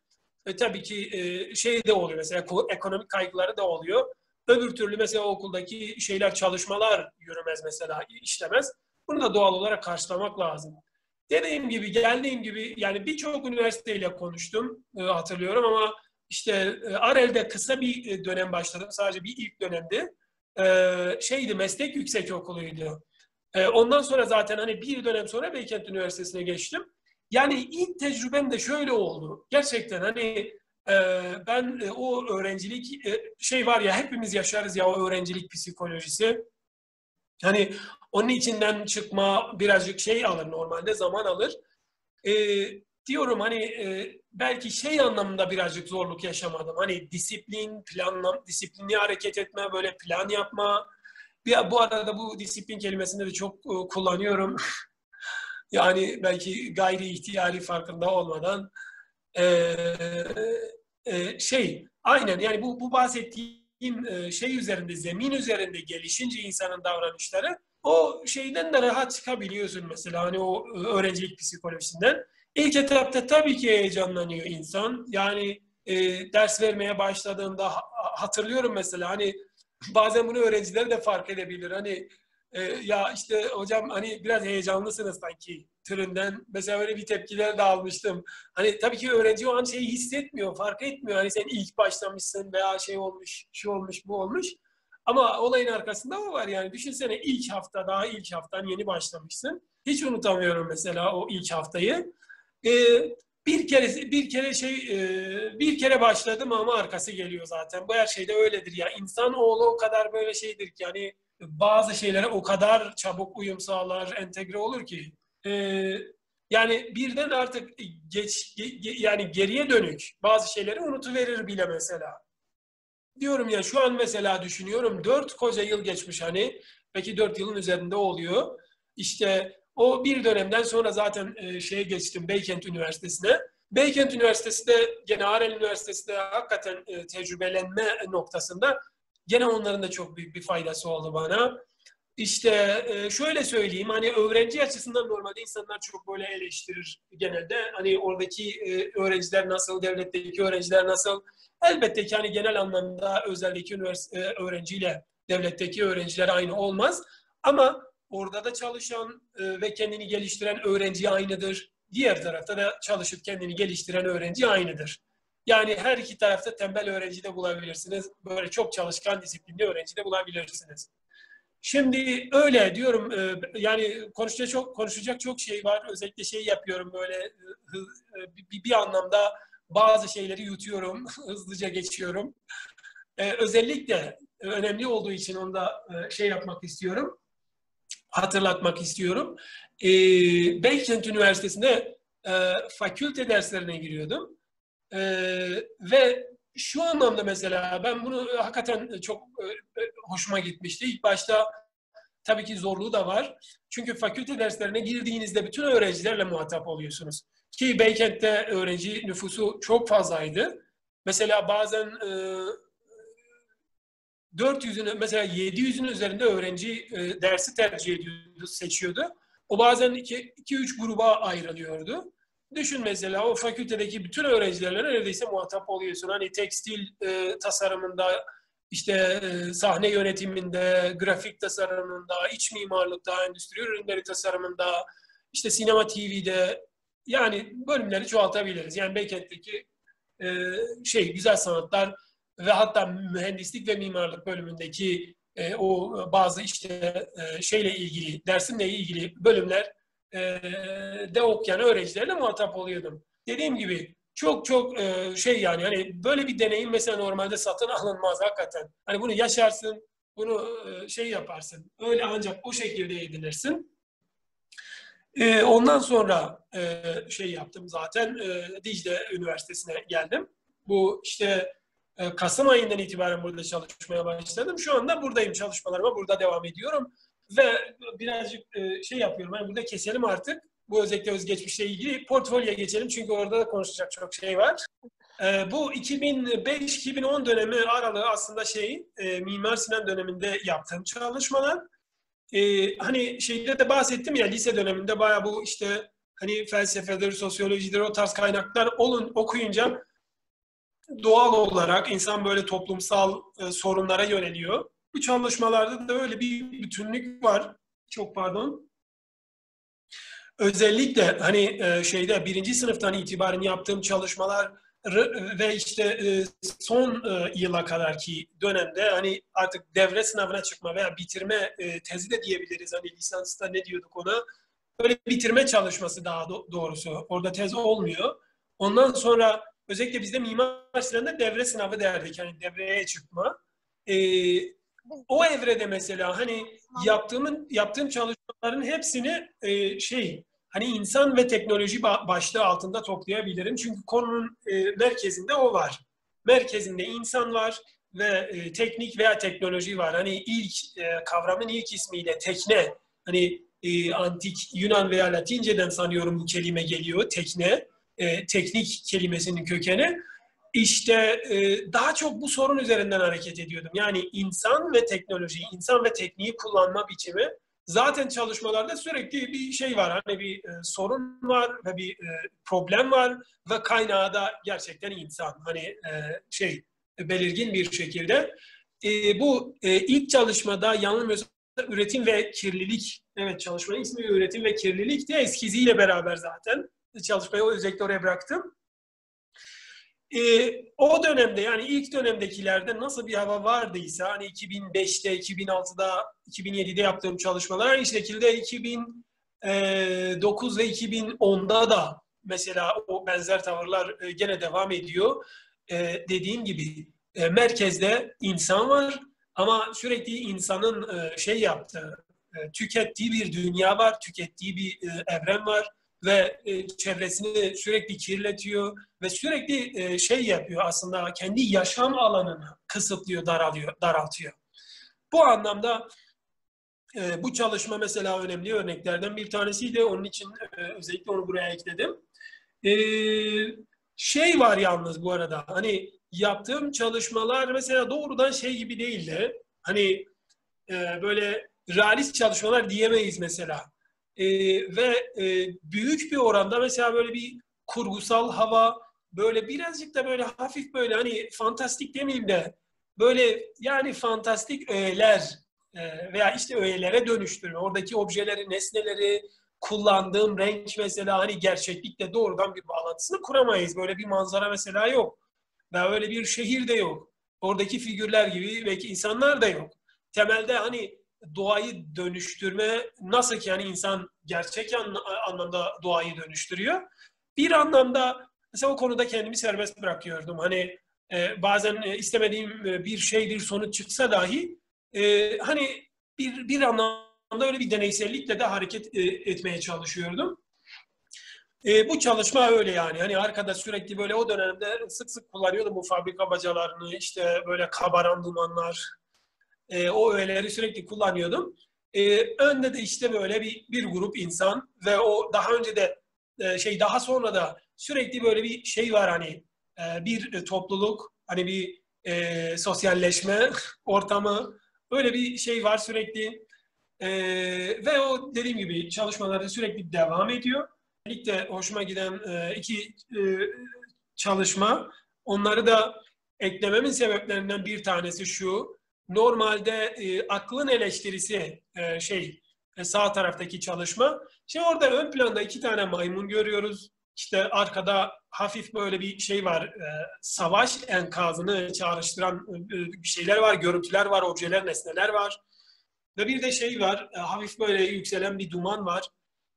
e, tabii ki e, şey de oluyor mesela ekonomik kaygıları da oluyor. Öbür türlü mesela okuldaki şeyler çalışmalar yürümez mesela işlemez. Bunu da doğal olarak karşılamak lazım. Dediğim gibi geldiğim gibi yani birçok üniversiteyle konuştum e, hatırlıyorum ama işte e, Arel'de kısa bir e, dönem başladım. Sadece bir ilk dönemdi. E, şeydi meslek yüksek okuluydu. Ondan sonra zaten hani bir dönem sonra Beykent Üniversitesi'ne geçtim. Yani ilk tecrübem de şöyle oldu. Gerçekten hani ben o öğrencilik şey var ya hepimiz yaşarız ya o öğrencilik psikolojisi. Hani onun içinden çıkma birazcık şey alır normalde zaman alır. Diyorum hani belki şey anlamında birazcık zorluk yaşamadım. Hani disiplin, planlam, disiplinli hareket etme, böyle plan yapma. Bir, bu arada bu disiplin kelimesini de çok e, kullanıyorum. Yani belki gayri ihtiyari farkında olmadan e, e, şey aynen yani bu, bu bahsettiğim e, şey üzerinde zemin üzerinde gelişince insanın davranışları o şeyden de rahat çıkabiliyorsun mesela hani o öğrencilik psikolojisinden. İlk etapta tabii ki heyecanlanıyor insan. Yani e, ders vermeye başladığında hatırlıyorum mesela hani bazen bunu öğrenciler de fark edebilir. Hani e, ya işte hocam hani biraz heyecanlısınız sanki türünden mesela öyle bir tepkiler de almıştım. Hani tabii ki öğrenci o an şeyi hissetmiyor, fark etmiyor. Hani sen ilk başlamışsın veya şey olmuş, şu olmuş, bu olmuş. Ama olayın arkasında o var yani. Düşünsene ilk hafta, daha ilk haftan yeni başlamışsın. Hiç unutamıyorum mesela o ilk haftayı. Ee, bir kere bir kere şey e, bir kere başladım ama arkası geliyor zaten. Bu her şeyde öyledir ya. İnsan oğlu o kadar böyle şeydir ki yani bazı şeylere o kadar çabuk uyum sağlar, entegre olur ki. E, yani birden artık geç ge, yani geriye dönük bazı şeyleri unutuverir bile mesela. Diyorum ya şu an mesela düşünüyorum dört koca yıl geçmiş hani belki dört yılın üzerinde oluyor. İşte o bir dönemden sonra zaten e, şeye geçtim Beykent Üniversitesi'ne. Beykent Üniversitesi de gene Arel Üniversitesi de hakikaten e, tecrübelenme noktasında Gene onların da çok büyük bir faydası oldu bana. İşte e, şöyle söyleyeyim hani öğrenci açısından normalde insanlar çok böyle eleştirir genelde. Hani oradaki e, öğrenciler nasıl, devletteki öğrenciler nasıl? Elbette ki hani genel anlamda özeldeki üniversite e, öğrenciyle devletteki öğrenciler aynı olmaz. Ama orada da çalışan ve kendini geliştiren öğrenci aynıdır. Diğer tarafta da çalışıp kendini geliştiren öğrenci aynıdır. Yani her iki tarafta tembel öğrenci de bulabilirsiniz. Böyle çok çalışkan, disiplinli öğrenci de bulabilirsiniz. Şimdi öyle diyorum e, yani konuşacak çok konuşacak çok şey var. Özellikle şey yapıyorum böyle e, e, bir anlamda bazı şeyleri yutuyorum, hızlıca geçiyorum. Özellikle önemli olduğu için onu da şey yapmak istiyorum, hatırlatmak istiyorum. Beykent Üniversitesi'nde fakülte derslerine giriyordum. Ee, ve şu anlamda mesela ben bunu hakikaten çok e, e, hoşuma gitmişti. İlk başta tabii ki zorluğu da var. Çünkü fakülte derslerine girdiğinizde bütün öğrencilerle muhatap oluyorsunuz. Ki Beykent'te öğrenci nüfusu çok fazlaydı. Mesela bazen e, 400'ünü mesela 700'ün üzerinde öğrenci e, dersi tercih ediyordu, seçiyordu. O bazen 2-3 gruba ayrılıyordu. Düşün mesela o fakültedeki bütün öğrencilerle neredeyse muhatap oluyorsun. Hani tekstil e, tasarımında, işte e, sahne yönetiminde, grafik tasarımında, iç mimarlıkta, endüstri ürünleri tasarımında, işte sinema TV'de yani bölümleri çoğaltabiliriz. Yani Beykent'teki e, şey güzel sanatlar ve hatta mühendislik ve mimarlık bölümündeki e, o bazı işte e, şeyle ilgili, dersimle ilgili bölümler e, de okuyan öğrencilerle muhatap oluyordum. Dediğim gibi çok çok e, şey yani hani böyle bir deneyim mesela normalde satın alınmaz hakikaten. Hani bunu yaşarsın, bunu e, şey yaparsın. Öyle ancak o şekilde edinirsin. E, ondan sonra e, şey yaptım zaten e, Dicle Üniversitesi'ne geldim. Bu işte Kasım ayından itibaren burada çalışmaya başladım. Şu anda buradayım çalışmalarıma, burada devam ediyorum. Ve birazcık e, şey yapıyorum, hani burada keselim artık. Bu özellikle özgeçmişle ilgili portfolyoya geçelim çünkü orada da konuşacak çok şey var. E, bu 2005-2010 dönemi aralığı aslında şey, Mimar Sinan döneminde yaptığım çalışmalar. Hani şeyde de bahsettim ya lise döneminde baya bu işte hani felsefedir, sosyolojidir o tarz kaynaklar olun okuyunca doğal olarak insan böyle toplumsal e, sorunlara yöneliyor. Bu çalışmalarda da öyle bir bütünlük var. Çok pardon. Özellikle hani e, şeyde birinci sınıftan itibaren yaptığım çalışmalar ve işte e, son e, yıla kadarki dönemde hani artık devre sınavına çıkma veya bitirme e, tezi de diyebiliriz. Hani lisansta ne diyorduk ona? Böyle bitirme çalışması daha doğrusu. Orada tez olmuyor. Ondan sonra özellikle bizde Mimar Sinan'da devre sınavı derdik. Hani devreye çıkma. o evrede mesela hani yaptığımın yaptığım çalışmaların hepsini şey hani insan ve teknoloji başlığı altında toplayabilirim. Çünkü konunun e, merkezinde o var. Merkezinde insan var ve e, teknik veya teknoloji var. Hani ilk e, kavramın ilk ismiyle tekne. Hani e, antik Yunan veya Latinceden sanıyorum bu kelime geliyor. Tekne, e, teknik kelimesinin kökeni. İşte e, daha çok bu sorun üzerinden hareket ediyordum. Yani insan ve teknoloji, insan ve tekniği kullanma biçimi zaten çalışmalarda sürekli bir şey var. Hani bir e, sorun var ve bir e, problem var ve kaynağı da gerçekten insan. Hani e, şey belirgin bir şekilde. E, bu e, ilk çalışmada yanılmıyorsam üretim ve kirlilik. Evet çalışmanın ismi üretim ve kirlilik de eskiziyle beraber zaten. Çalışmayı özellikle oraya bıraktım. E, o dönemde yani ilk dönemdekilerde nasıl bir hava vardıysa hani 2005'te, 2006'da, 2007'de yaptığım çalışmalar aynı şekilde 2009 ve 2010'da da mesela o benzer tavırlar e, gene devam ediyor. E, dediğim gibi e, merkezde insan var ama sürekli insanın e, şey yaptığı, e, tükettiği bir dünya var, tükettiği bir e, evren var ve e, çevresini sürekli kirletiyor ve sürekli e, şey yapıyor aslında kendi yaşam alanını kısıtlıyor, daralıyor, daraltıyor. Bu anlamda e, bu çalışma mesela önemli örneklerden bir tanesiydi. Onun için e, özellikle onu buraya ekledim. E, şey var yalnız bu arada hani yaptığım çalışmalar mesela doğrudan şey gibi değildi. Hani e, böyle realist çalışmalar diyemeyiz mesela e, ve e, büyük bir oranda mesela böyle bir kurgusal hava böyle birazcık da böyle hafif böyle hani fantastik demeyeyim de böyle yani fantastik öğeler e, veya işte öğelere dönüştürme. Oradaki objeleri, nesneleri, kullandığım renk mesela hani gerçeklikle doğrudan bir bağlantısını kuramayız. Böyle bir manzara mesela yok. Veya öyle bir şehir de yok. Oradaki figürler gibi belki insanlar da yok. Temelde hani doğayı dönüştürme nasıl ki yani insan gerçek anlamda doğayı dönüştürüyor. Bir anlamda mesela o konuda kendimi serbest bırakıyordum. Hani e, bazen e, istemediğim e, bir şey bir sonuç çıksa dahi e, hani bir bir anlamda öyle bir deneysellikle de hareket e, etmeye çalışıyordum. E, bu çalışma öyle yani. Hani arkada sürekli böyle o dönemde sık sık kullanıyordum bu fabrika bacalarını, işte böyle kabaran dumanlar, e, o öğeleri sürekli kullanıyordum. E, önde de işte böyle bir, bir grup insan ve o daha önce de e, şey daha sonra da sürekli böyle bir şey var hani e, bir topluluk hani bir e, sosyalleşme ortamı öyle bir şey var sürekli. E, ve o dediğim gibi çalışmalarda sürekli devam ediyor. Birlikte hoşuma giden e, iki e, çalışma. Onları da eklememin sebeplerinden bir tanesi şu. Normalde e, aklın eleştirisi e, şey e, sağ taraftaki çalışma. Şimdi orada ön planda iki tane maymun görüyoruz. İşte arkada hafif böyle bir şey var. E, savaş enkazını çağrıştıran e, bir şeyler var, görüntüler var, objeler, nesneler var. Ve bir de şey var, e, hafif böyle yükselen bir duman var.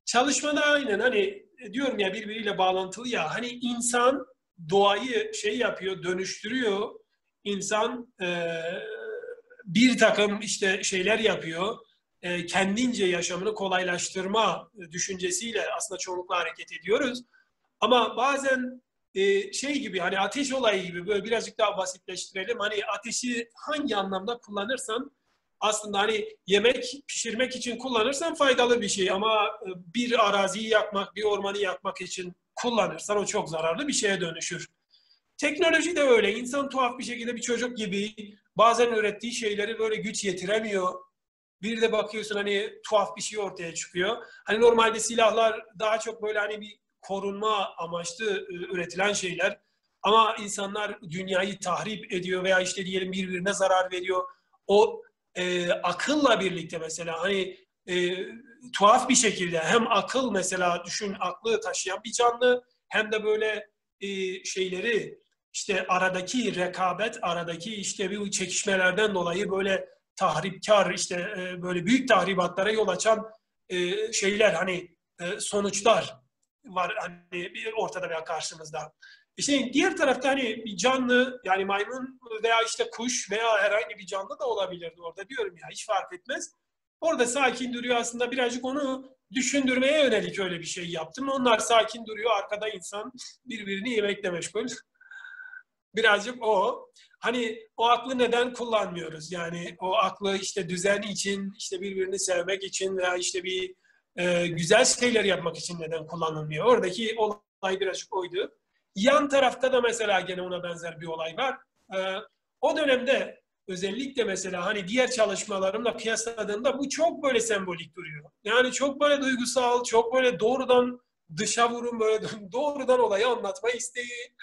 Çalışmada aynen hani diyorum ya birbiriyle bağlantılı ya hani insan doğayı şey yapıyor, dönüştürüyor. İnsan e, bir takım işte şeyler yapıyor. E, kendince yaşamını kolaylaştırma düşüncesiyle aslında çoğunlukla hareket ediyoruz. Ama bazen e, şey gibi hani ateş olayı gibi böyle birazcık daha basitleştirelim. Hani ateşi hangi anlamda kullanırsan aslında hani yemek pişirmek için kullanırsan faydalı bir şey ama e, bir araziyi yakmak, bir ormanı yakmak için kullanırsan o çok zararlı bir şeye dönüşür. Teknoloji de öyle. İnsan tuhaf bir şekilde bir çocuk gibi bazen ürettiği şeyleri böyle güç yetiremiyor. Bir de bakıyorsun hani tuhaf bir şey ortaya çıkıyor. Hani normalde silahlar daha çok böyle hani bir korunma amaçlı e, üretilen şeyler. Ama insanlar dünyayı tahrip ediyor veya işte diyelim birbirine zarar veriyor. O e, akılla birlikte mesela hani e, tuhaf bir şekilde hem akıl mesela düşün aklı taşıyan bir canlı hem de böyle e, şeyleri işte aradaki rekabet, aradaki işte bir çekişmelerden dolayı böyle tahripkar işte e, böyle büyük tahribatlara yol açan e, şeyler hani e, sonuçlar var hani ortada veya karşımızda. İşte diğer tarafta hani bir canlı yani maymun veya işte kuş veya herhangi bir canlı da olabilirdi orada diyorum ya hiç fark etmez. Orada sakin duruyor aslında birazcık onu düşündürmeye yönelik öyle bir şey yaptım. Onlar sakin duruyor arkada insan birbirini yemekle meşgul. Birazcık o. Hani o aklı neden kullanmıyoruz? Yani o aklı işte düzen için, işte birbirini sevmek için veya işte bir e, güzel şeyler yapmak için neden kullanılmıyor? Oradaki olay birazcık oydu. Yan tarafta da mesela gene ona benzer bir olay var. Ee, o dönemde özellikle mesela hani diğer çalışmalarımla kıyasladığımda bu çok böyle sembolik duruyor. Yani çok böyle duygusal, çok böyle doğrudan dışa vurum böyle doğrudan olayı anlatma isteği.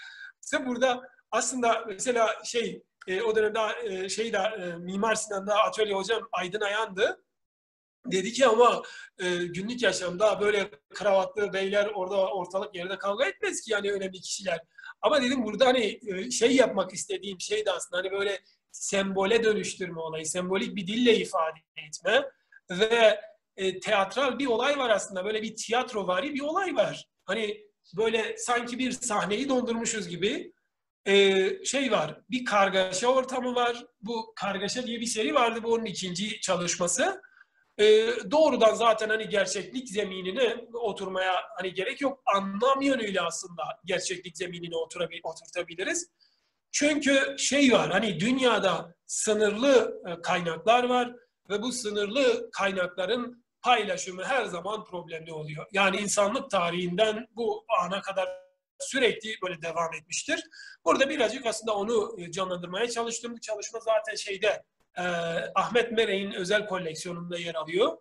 İşte burada aslında mesela şey e, o dönemde e, şey de e, Mimar Sinan'da atölye hocam Aydın Ayan'dı. Dedi ki ama e, günlük yaşamda böyle kravatlı beyler orada ortalık yerde kavga etmez ki yani önemli kişiler. Ama dedim burada hani e, şey yapmak istediğim şey de aslında hani böyle sembole dönüştürme olayı, sembolik bir dille ifade etme ve e, teatral bir olay var aslında. Böyle bir tiyatrovari bir olay var. Hani böyle sanki bir sahneyi dondurmuşuz gibi e, şey var. Bir kargaşa ortamı var. Bu kargaşa diye bir seri vardı. Bu onun ikinci çalışması e, doğrudan zaten hani gerçeklik zeminine oturmaya hani gerek yok. Anlam yönüyle aslında gerçeklik zeminine oturtabiliriz. Çünkü şey var hani dünyada sınırlı e, kaynaklar var ve bu sınırlı kaynakların paylaşımı her zaman problemli oluyor. Yani insanlık tarihinden bu ana kadar sürekli böyle devam etmiştir. Burada birazcık aslında onu e, canlandırmaya çalıştım. Çalışma zaten şeyde e, Ahmet Merey'in özel koleksiyonunda yer alıyor.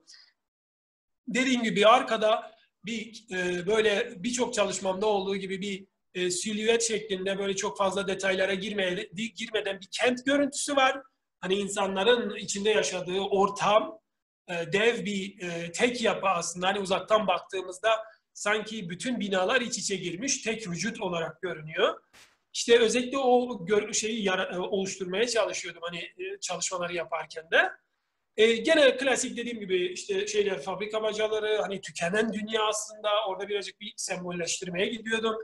Dediğim gibi arkada bir e, böyle birçok çalışmamda olduğu gibi bir e, silüet şeklinde böyle çok fazla detaylara girmeye, girmeden bir kent görüntüsü var. Hani insanların içinde yaşadığı ortam e, dev bir e, tek yapı aslında. Hani uzaktan baktığımızda sanki bütün binalar iç içe girmiş tek vücut olarak görünüyor. İşte özellikle o şeyi e, oluşturmaya çalışıyordum hani e, çalışmaları yaparken de. E, gene klasik dediğim gibi işte şeyler fabrika bacaları hani tükenen dünya aslında orada birazcık bir sembolleştirmeye gidiyordum.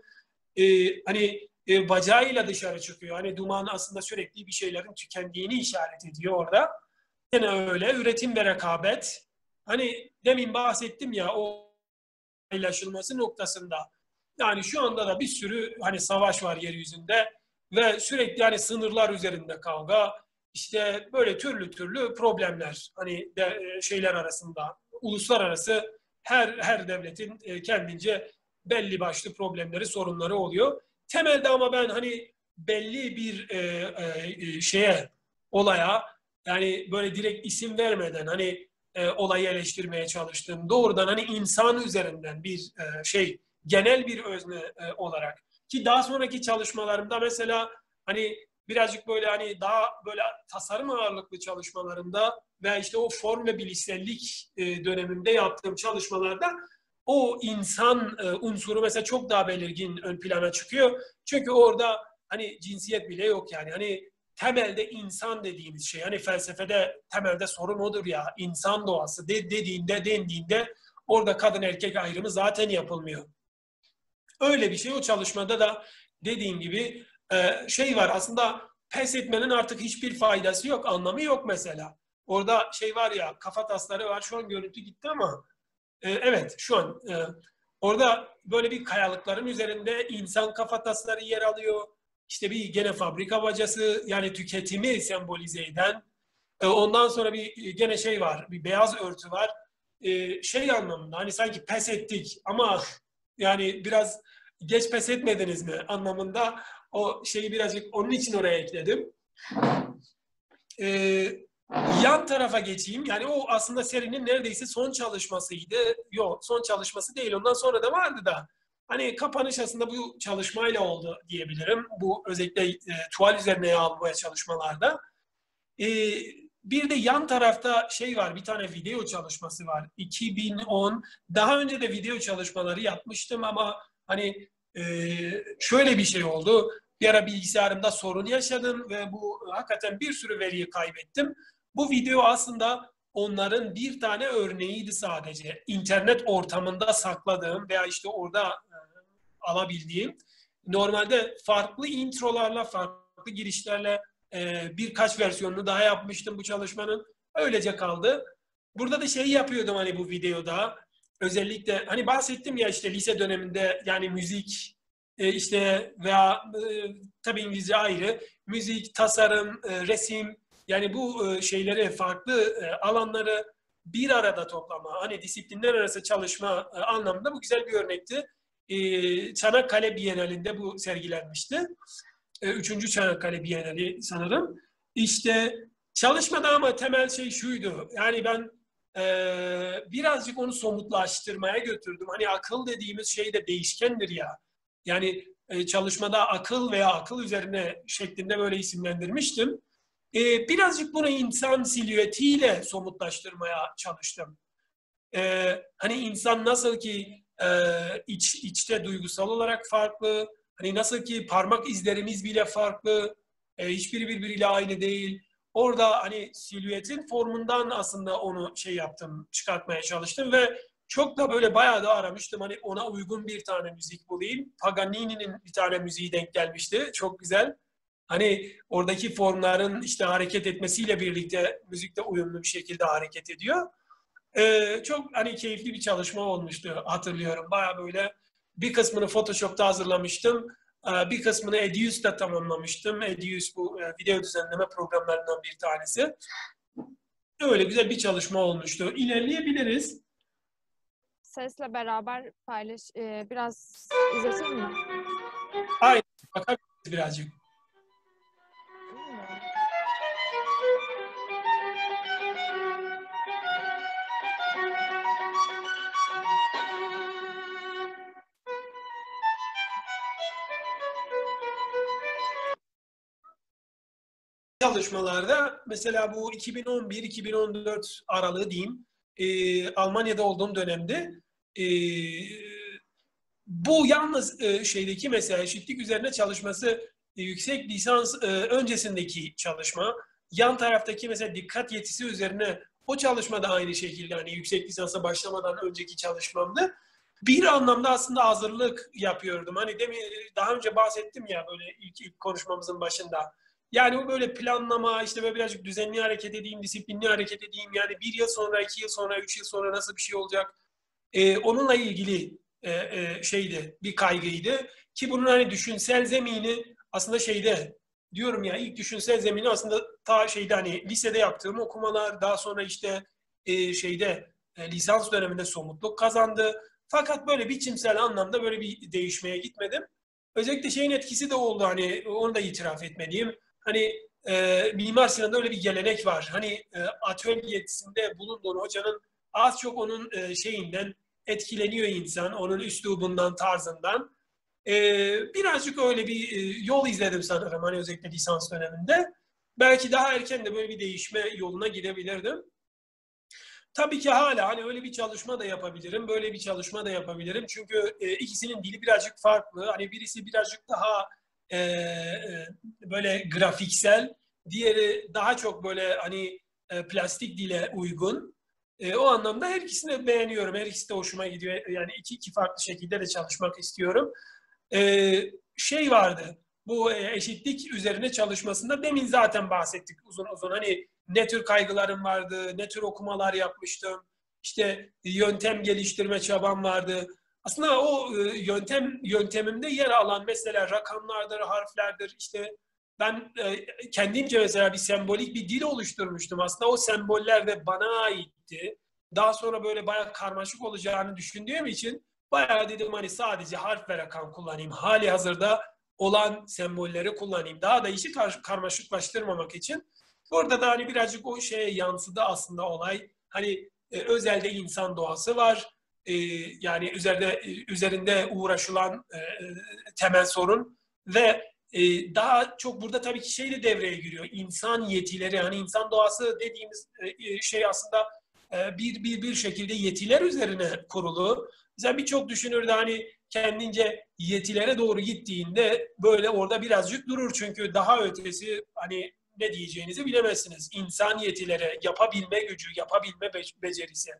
E, hani e, bacağıyla dışarı çıkıyor. Hani duman aslında sürekli bir şeylerin tükendiğini işaret ediyor orada. Gene öyle üretim ve rekabet. Hani demin bahsettim ya o paylaşılması noktasında yani şu anda da bir sürü hani savaş var yeryüzünde ve sürekli hani sınırlar üzerinde kavga, işte böyle türlü türlü problemler hani de, e, şeyler arasında, uluslararası her her devletin e, kendince belli başlı problemleri, sorunları oluyor. Temelde ama ben hani belli bir e, e, şeye, olaya yani böyle direkt isim vermeden hani e, olayı eleştirmeye çalıştım. Doğrudan hani insan üzerinden bir e, şey, genel bir özne e, olarak. Ki daha sonraki çalışmalarımda mesela hani birazcık böyle hani daha böyle tasarım ağırlıklı çalışmalarımda ve işte o form ve bilişsellik e, döneminde yaptığım çalışmalarda o insan e, unsuru mesela çok daha belirgin ön plana çıkıyor. Çünkü orada hani cinsiyet bile yok yani. Hani temelde insan dediğimiz şey. Hani felsefede temelde sorun odur ya. insan doğası de, dediğinde dendiğinde orada kadın erkek ayrımı zaten yapılmıyor. Öyle bir şey o çalışmada da dediğim gibi e, şey var aslında pes etmenin artık hiçbir faydası yok, anlamı yok mesela. Orada şey var ya kafa tasları var şu an görüntü gitti ama e, evet şu an e, orada böyle bir kayalıkların üzerinde insan kafa tasları yer alıyor. İşte bir gene fabrika bacası yani tüketimi sembolize eden. E, ondan sonra bir gene şey var bir beyaz örtü var. E, şey anlamında hani sanki pes ettik ama yani biraz geç pes etmediniz mi anlamında o şeyi birazcık onun için oraya ekledim. Ee, yan tarafa geçeyim. Yani o aslında serinin neredeyse son çalışmasıydı. Yok son çalışması değil. Ondan sonra da vardı da. Hani kapanış aslında bu çalışmayla oldu diyebilirim. Bu özellikle e, tuval üzerine almaya çalışmalarda. E, bir de yan tarafta şey var, bir tane video çalışması var. 2010. Daha önce de video çalışmaları yapmıştım ama hani e, şöyle bir şey oldu. Bir ara bilgisayarımda sorun yaşadım ve bu hakikaten bir sürü veriyi kaybettim. Bu video aslında onların bir tane örneğiydi sadece. İnternet ortamında sakladığım veya işte orada alabildiğim. Normalde farklı introlarla, farklı girişlerle e, birkaç versiyonunu daha yapmıştım bu çalışmanın. Öylece kaldı. Burada da şey yapıyordum hani bu videoda. Özellikle hani bahsettim ya işte lise döneminde yani müzik e, işte veya e, tabii İngilizce ayrı müzik, tasarım, e, resim yani bu e, şeyleri farklı e, alanları bir arada toplama, hani disiplinler arası çalışma e, anlamında bu güzel bir örnekti. E, Çanakkale Bienalinde bu sergilenmişti. E, üçüncü Çanakkale Bienali sanırım. İşte çalışmada ama temel şey şuydu. Yani ben e, birazcık onu somutlaştırmaya götürdüm. Hani akıl dediğimiz şey de değişkendir ya. Yani e, çalışmada akıl veya akıl üzerine şeklinde böyle isimlendirmiştim. E, birazcık bunu insan silüetiyle somutlaştırmaya çalıştım. E, hani insan nasıl ki e, iç içte duygusal olarak farklı, hani nasıl ki parmak izlerimiz bile farklı, e, hiçbiri birbiriyle aynı değil. Orada hani silüetin formundan aslında onu şey yaptım, çıkartmaya çalıştım ve çok da böyle bayağı da aramıştım. Hani ona uygun bir tane müzik bulayım. Paganini'nin bir tane müziği denk gelmişti. Çok güzel. Hani oradaki formların işte hareket etmesiyle birlikte müzikte uyumlu bir şekilde hareket ediyor. Ee, çok hani keyifli bir çalışma olmuştu hatırlıyorum. Baya böyle bir kısmını Photoshop'ta hazırlamıştım. Ee, bir kısmını Edius'ta tamamlamıştım. Edius bu e, video düzenleme programlarından bir tanesi. Öyle güzel bir çalışma olmuştu. İlerleyebiliriz sesle beraber paylaş e, biraz izlesin mi? Aynen. Bakabiliriz birazcık. Çalışmalarda mesela bu 2011-2014 aralığı diyeyim e, Almanya'da olduğum dönemde e, bu yalnız e, şeydeki mesela eşitlik üzerine çalışması e, yüksek lisans e, öncesindeki çalışma. Yan taraftaki mesela dikkat yetisi üzerine o çalışma da aynı şekilde hani yüksek lisansa başlamadan önceki çalışmamdı. Bir anlamda aslında hazırlık yapıyordum. Hani demin daha önce bahsettim ya böyle ilk, ilk konuşmamızın başında. Yani bu böyle planlama, işte böyle birazcık düzenli hareket edeyim, disiplinli hareket edeyim. Yani bir yıl sonra, iki yıl sonra, üç yıl sonra nasıl bir şey olacak? e, onunla ilgili e, e, şeydi, bir kaygıydı. Ki bunun hani düşünsel zemini aslında şeyde diyorum ya ilk düşünsel zemini aslında ta şeyde hani lisede yaptığım okumalar daha sonra işte e, şeyde e, lisans döneminde somutluk kazandı. Fakat böyle biçimsel anlamda böyle bir değişmeye gitmedim. özellikle şeyin etkisi de oldu hani onu da itiraf etmeliyim. Hani e, Mimar Sinan'da öyle bir gelenek var. Hani e, atölyesinde bulunduğun hocanın az çok onun e, şeyinden etkileniyor insan, onun üslubundan, tarzından. E, birazcık öyle bir e, yol izledim sanırım hani özellikle lisans döneminde. Belki daha erken de böyle bir değişme yoluna gidebilirdim. Tabii ki hala hani öyle bir çalışma da yapabilirim, böyle bir çalışma da yapabilirim. Çünkü e, ikisinin dili birazcık farklı. Hani birisi birazcık daha e, e, böyle grafiksel, diğeri daha çok böyle hani e, plastik dile uygun. E, o anlamda her ikisini beğeniyorum. Her ikisi de hoşuma gidiyor. Yani iki, iki farklı şekilde de çalışmak istiyorum. E, şey vardı, bu e, eşitlik üzerine çalışmasında demin zaten bahsettik uzun uzun. Hani ne tür kaygılarım vardı, ne tür okumalar yapmıştım. İşte yöntem geliştirme çabam vardı. Aslında o e, yöntem yöntemimde yer alan mesela rakamlardır, harflerdir. İşte ben e, kendimce mesela bir sembolik bir dil oluşturmuştum. Aslında o semboller de bana aitti. Daha sonra böyle bayağı karmaşık olacağını düşündüğüm için bayağı dedim hani sadece harf ve rakam kullanayım. Hali hazırda olan sembolleri kullanayım. Daha da işi kar karmaşıklaştırmamak için. Burada da hani birazcık o şeye yansıdı aslında olay. Hani e, özelde insan doğası var. E, yani üzerinde e, üzerinde uğraşılan e, temel sorun ve daha çok burada tabii ki şey de devreye giriyor. İnsan yetileri, hani insan doğası dediğimiz şey aslında bir, bir, bir şekilde yetiler üzerine kurulu. Mesela birçok düşünür de hani kendince yetilere doğru gittiğinde böyle orada birazcık durur. Çünkü daha ötesi hani ne diyeceğinizi bilemezsiniz. İnsan yetilere, yapabilme gücü, yapabilme becerisi.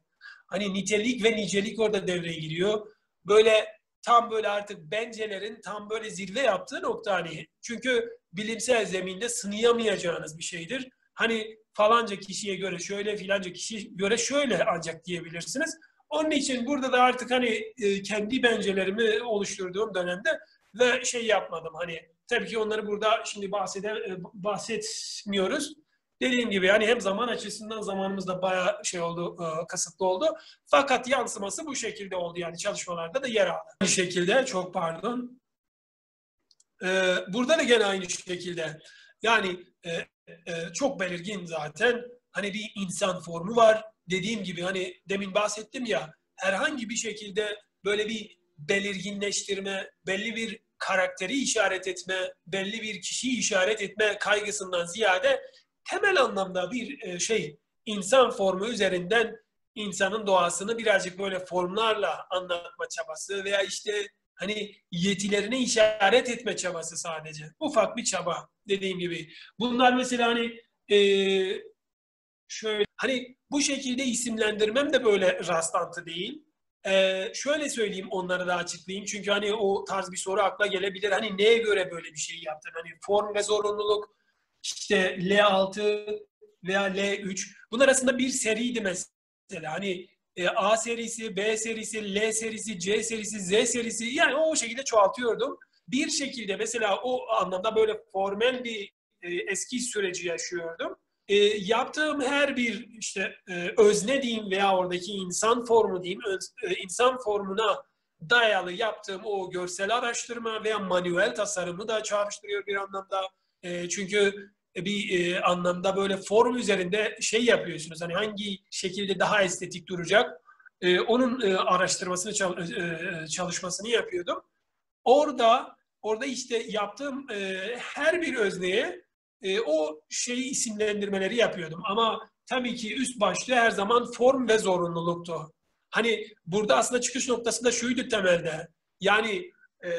Hani nitelik ve nicelik orada devreye giriyor. Böyle tam böyle artık bencelerin tam böyle zirve yaptığı nokta hani. Çünkü bilimsel zeminde sınayamayacağınız bir şeydir. Hani falanca kişiye göre şöyle filanca kişiye göre şöyle ancak diyebilirsiniz. Onun için burada da artık hani e, kendi bencelerimi oluşturduğum dönemde ve şey yapmadım hani tabii ki onları burada şimdi bahsede, e, bahsetmiyoruz. Dediğim gibi yani hem zaman açısından zamanımız da bayağı şey oldu, e, kasıtlı oldu. Fakat yansıması bu şekilde oldu yani çalışmalarda da yer aldı. Bir şekilde çok pardon. Burada da gene aynı şekilde yani çok belirgin zaten hani bir insan formu var dediğim gibi hani demin bahsettim ya herhangi bir şekilde böyle bir belirginleştirme, belli bir karakteri işaret etme, belli bir kişiyi işaret etme kaygısından ziyade temel anlamda bir e, şey insan formu üzerinden insanın doğasını birazcık böyle formlarla anlatma çabası veya işte hani yetilerini işaret etme çabası sadece. Ufak bir çaba dediğim gibi. Bunlar mesela hani e, şöyle hani bu şekilde isimlendirmem de böyle rastlantı değil. Ee, şöyle söyleyeyim onları da açıklayayım. Çünkü hani o tarz bir soru akla gelebilir. Hani neye göre böyle bir şey yaptın? Hani form ve zorunluluk işte L6 veya L3 bunlar arasında bir seriydi mesela. Hani e, A serisi, B serisi, L serisi, C serisi, Z serisi yani o şekilde çoğaltıyordum. Bir şekilde mesela o anlamda böyle formel bir e, eski süreci yaşıyordum e, yaptığım her bir işte e, özne diyeyim veya oradaki insan formu diyeyim, öz, e, insan formuna dayalı yaptığım o görsel araştırma veya manuel tasarımı da çağrıştırıyor bir anlamda. E, çünkü bir e, anlamda böyle form üzerinde şey yapıyorsunuz. Hani hangi şekilde daha estetik duracak? E, onun e, araştırmasını çal, e, çalışmasını yapıyordum. Orada orada işte yaptığım e, her bir özneye e, o şeyi isimlendirmeleri yapıyordum. Ama tabii ki üst başlığı her zaman form ve zorunluluktu. Hani burada aslında çıkış noktası da şuydu temelde. Yani e,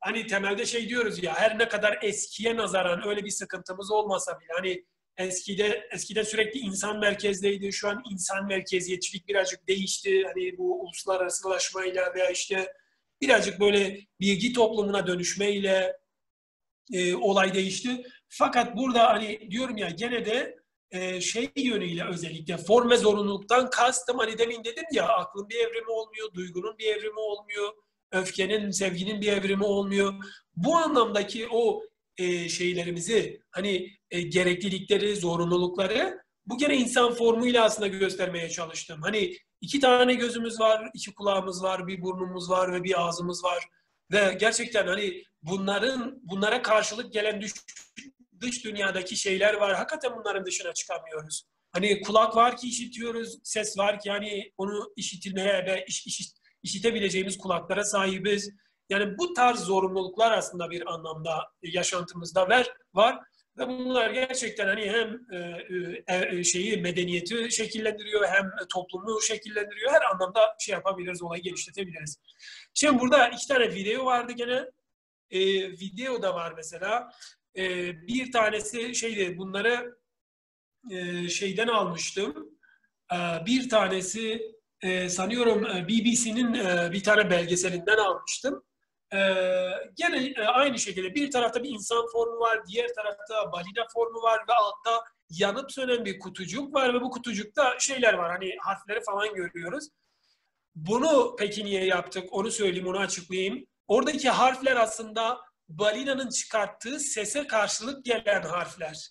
hani temelde şey diyoruz ya her ne kadar eskiye nazaran öyle bir sıkıntımız olmasa bile hani eskide eskiden sürekli insan merkezliydi. Şu an insan merkeziyetçilik birazcık değişti. Hani bu uluslararasılaşmayla veya işte birazcık böyle bilgi toplumuna dönüşmeyle e, olay değişti. Fakat burada hani diyorum ya gene de e, şey yönüyle özellikle form ve zorunluluktan kastım hani demin dedim ya aklın bir evrimi olmuyor, duygunun bir evrimi olmuyor, öfkenin, sevginin bir evrimi olmuyor. Bu anlamdaki o e, şeylerimizi hani e, gereklilikleri, zorunlulukları bu gene insan formuyla aslında göstermeye çalıştım. Hani iki tane gözümüz var, iki kulağımız var, bir burnumuz var ve bir ağzımız var. Ve gerçekten hani bunların bunlara karşılık gelen dış, dış dünyadaki şeyler var. Hakikaten bunların dışına çıkamıyoruz. Hani kulak var ki işitiyoruz, ses var ki hani onu işitilmeye ve iş, iş, işitebileceğimiz kulaklara sahibiz. Yani bu tarz zorunluluklar aslında bir anlamda yaşantımızda var. var. Ve bunlar gerçekten hani hem e, e, e, şeyi medeniyeti şekillendiriyor hem toplumu şekillendiriyor. Her anlamda şey yapabiliriz, olayı geliştirebiliriz. Şimdi burada iki tane video vardı gene. E, video da var mesela. E, bir tanesi şeydi bunları e, şeyden almıştım. E, bir tanesi e, sanıyorum e, BBC'nin e, bir tane belgeselinden almıştım. Ee, gene e, aynı şekilde bir tarafta bir insan formu var, diğer tarafta balina formu var ve altta yanıp sönen bir kutucuk var ve bu kutucukta şeyler var hani harfleri falan görüyoruz. Bunu peki niye yaptık? Onu söyleyeyim, onu açıklayayım. Oradaki harfler aslında balinanın çıkarttığı sese karşılık gelen harfler.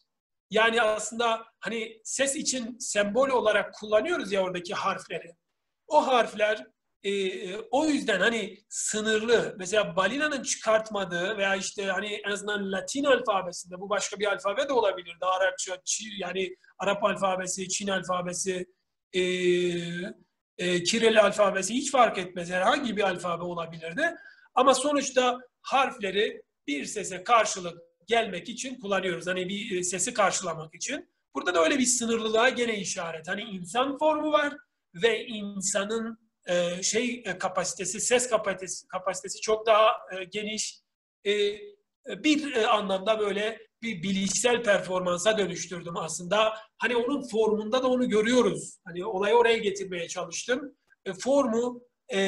Yani aslında hani ses için sembol olarak kullanıyoruz ya oradaki harfleri. O harfler e, e, o yüzden hani sınırlı mesela balinanın çıkartmadığı veya işte hani en azından Latin alfabesinde bu başka bir alfabe de olabilir. Arapça, Çin, yani Arap alfabesi, Çin alfabesi, e, e, Kiril alfabesi hiç fark etmez. Herhangi bir alfabe olabilirdi. Ama sonuçta harfleri bir sese karşılık gelmek için kullanıyoruz. Hani bir e, sesi karşılamak için. Burada da öyle bir sınırlılığa gene işaret. Hani insan formu var ve insanın e, şey e, kapasitesi, ses kapasitesi, kapasitesi çok daha geniş. bir anlamda böyle bir bilişsel performansa dönüştürdüm aslında. Hani onun formunda da onu görüyoruz. Hani olayı oraya getirmeye çalıştım. formu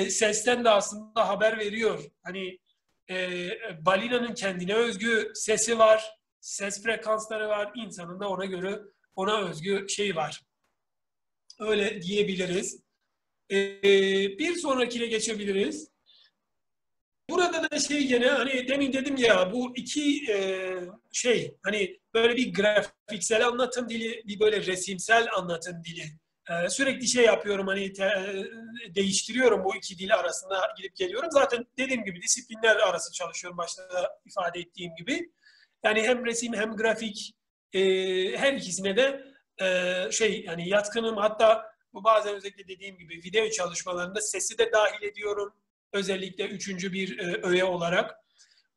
sesten de aslında haber veriyor. Hani balinanın kendine özgü sesi var, ses frekansları var. İnsanın da ona göre ona özgü şey var. Öyle diyebiliriz. Ee, bir sonrakine geçebiliriz. Burada da şey gene hani demin dedim ya bu iki e, şey hani böyle bir grafiksel anlatım dili bir böyle resimsel anlatım dili. E, sürekli şey yapıyorum hani te, değiştiriyorum bu iki dili arasında gidip geliyorum. Zaten dediğim gibi disiplinler arası çalışıyorum başta ifade ettiğim gibi. Yani hem resim hem grafik e, her ikisine de e, şey yani yatkınım hatta bu bazen özellikle dediğim gibi video çalışmalarında sesi de dahil ediyorum. Özellikle üçüncü bir e, öğe olarak.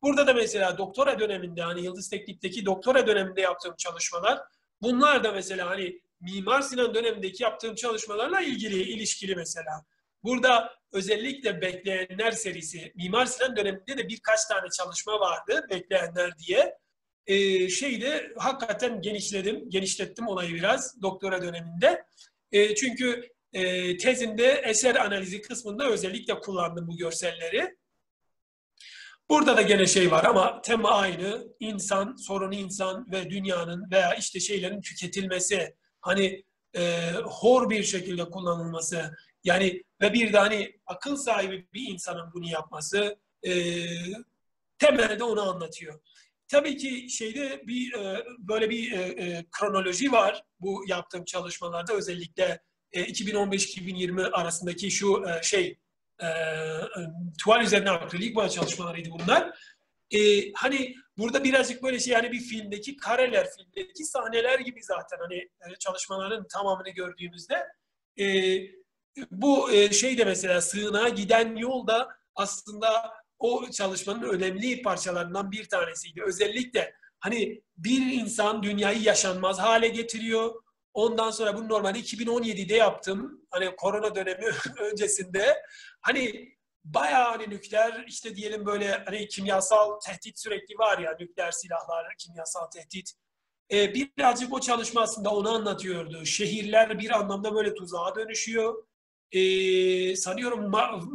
Burada da mesela doktora döneminde hani Yıldız Teknik'teki doktora döneminde yaptığım çalışmalar bunlar da mesela hani Mimar Sinan dönemindeki yaptığım çalışmalarla ilgili, ilişkili mesela. Burada özellikle Bekleyenler serisi, Mimar Sinan döneminde de birkaç tane çalışma vardı, Bekleyenler diye. Ee, şeyde hakikaten genişledim, genişlettim olayı biraz doktora döneminde. E, çünkü e, tezimde eser analizi kısmında özellikle kullandım bu görselleri. Burada da gene şey var ama tema aynı. İnsan, sorunu insan ve dünyanın veya işte şeylerin tüketilmesi, hani e, hor bir şekilde kullanılması, yani ve bir de hani akıl sahibi bir insanın bunu yapması e, temelde onu anlatıyor. Tabii ki şeyde bir e, böyle bir e, e, kronoloji var bu yaptığım çalışmalarda özellikle 2015-2020 arasındaki şu şey tuval üzerine akrilik boya çalışmalarıydı bunlar. hani burada birazcık böyle şey yani bir filmdeki kareler, filmdeki sahneler gibi zaten hani çalışmaların tamamını gördüğümüzde bu şey de mesela sığınağa giden yolda aslında o çalışmanın önemli parçalarından bir tanesiydi. Özellikle hani bir insan dünyayı yaşanmaz hale getiriyor. Ondan sonra bunu normalde 2017'de yaptım. Hani korona dönemi öncesinde. Hani bayağı hani nükleer işte diyelim böyle hani kimyasal tehdit sürekli var ya nükleer silahlar, kimyasal tehdit. Ee, birazcık o çalışma aslında onu anlatıyordu. Şehirler bir anlamda böyle tuzağa dönüşüyor e, sanıyorum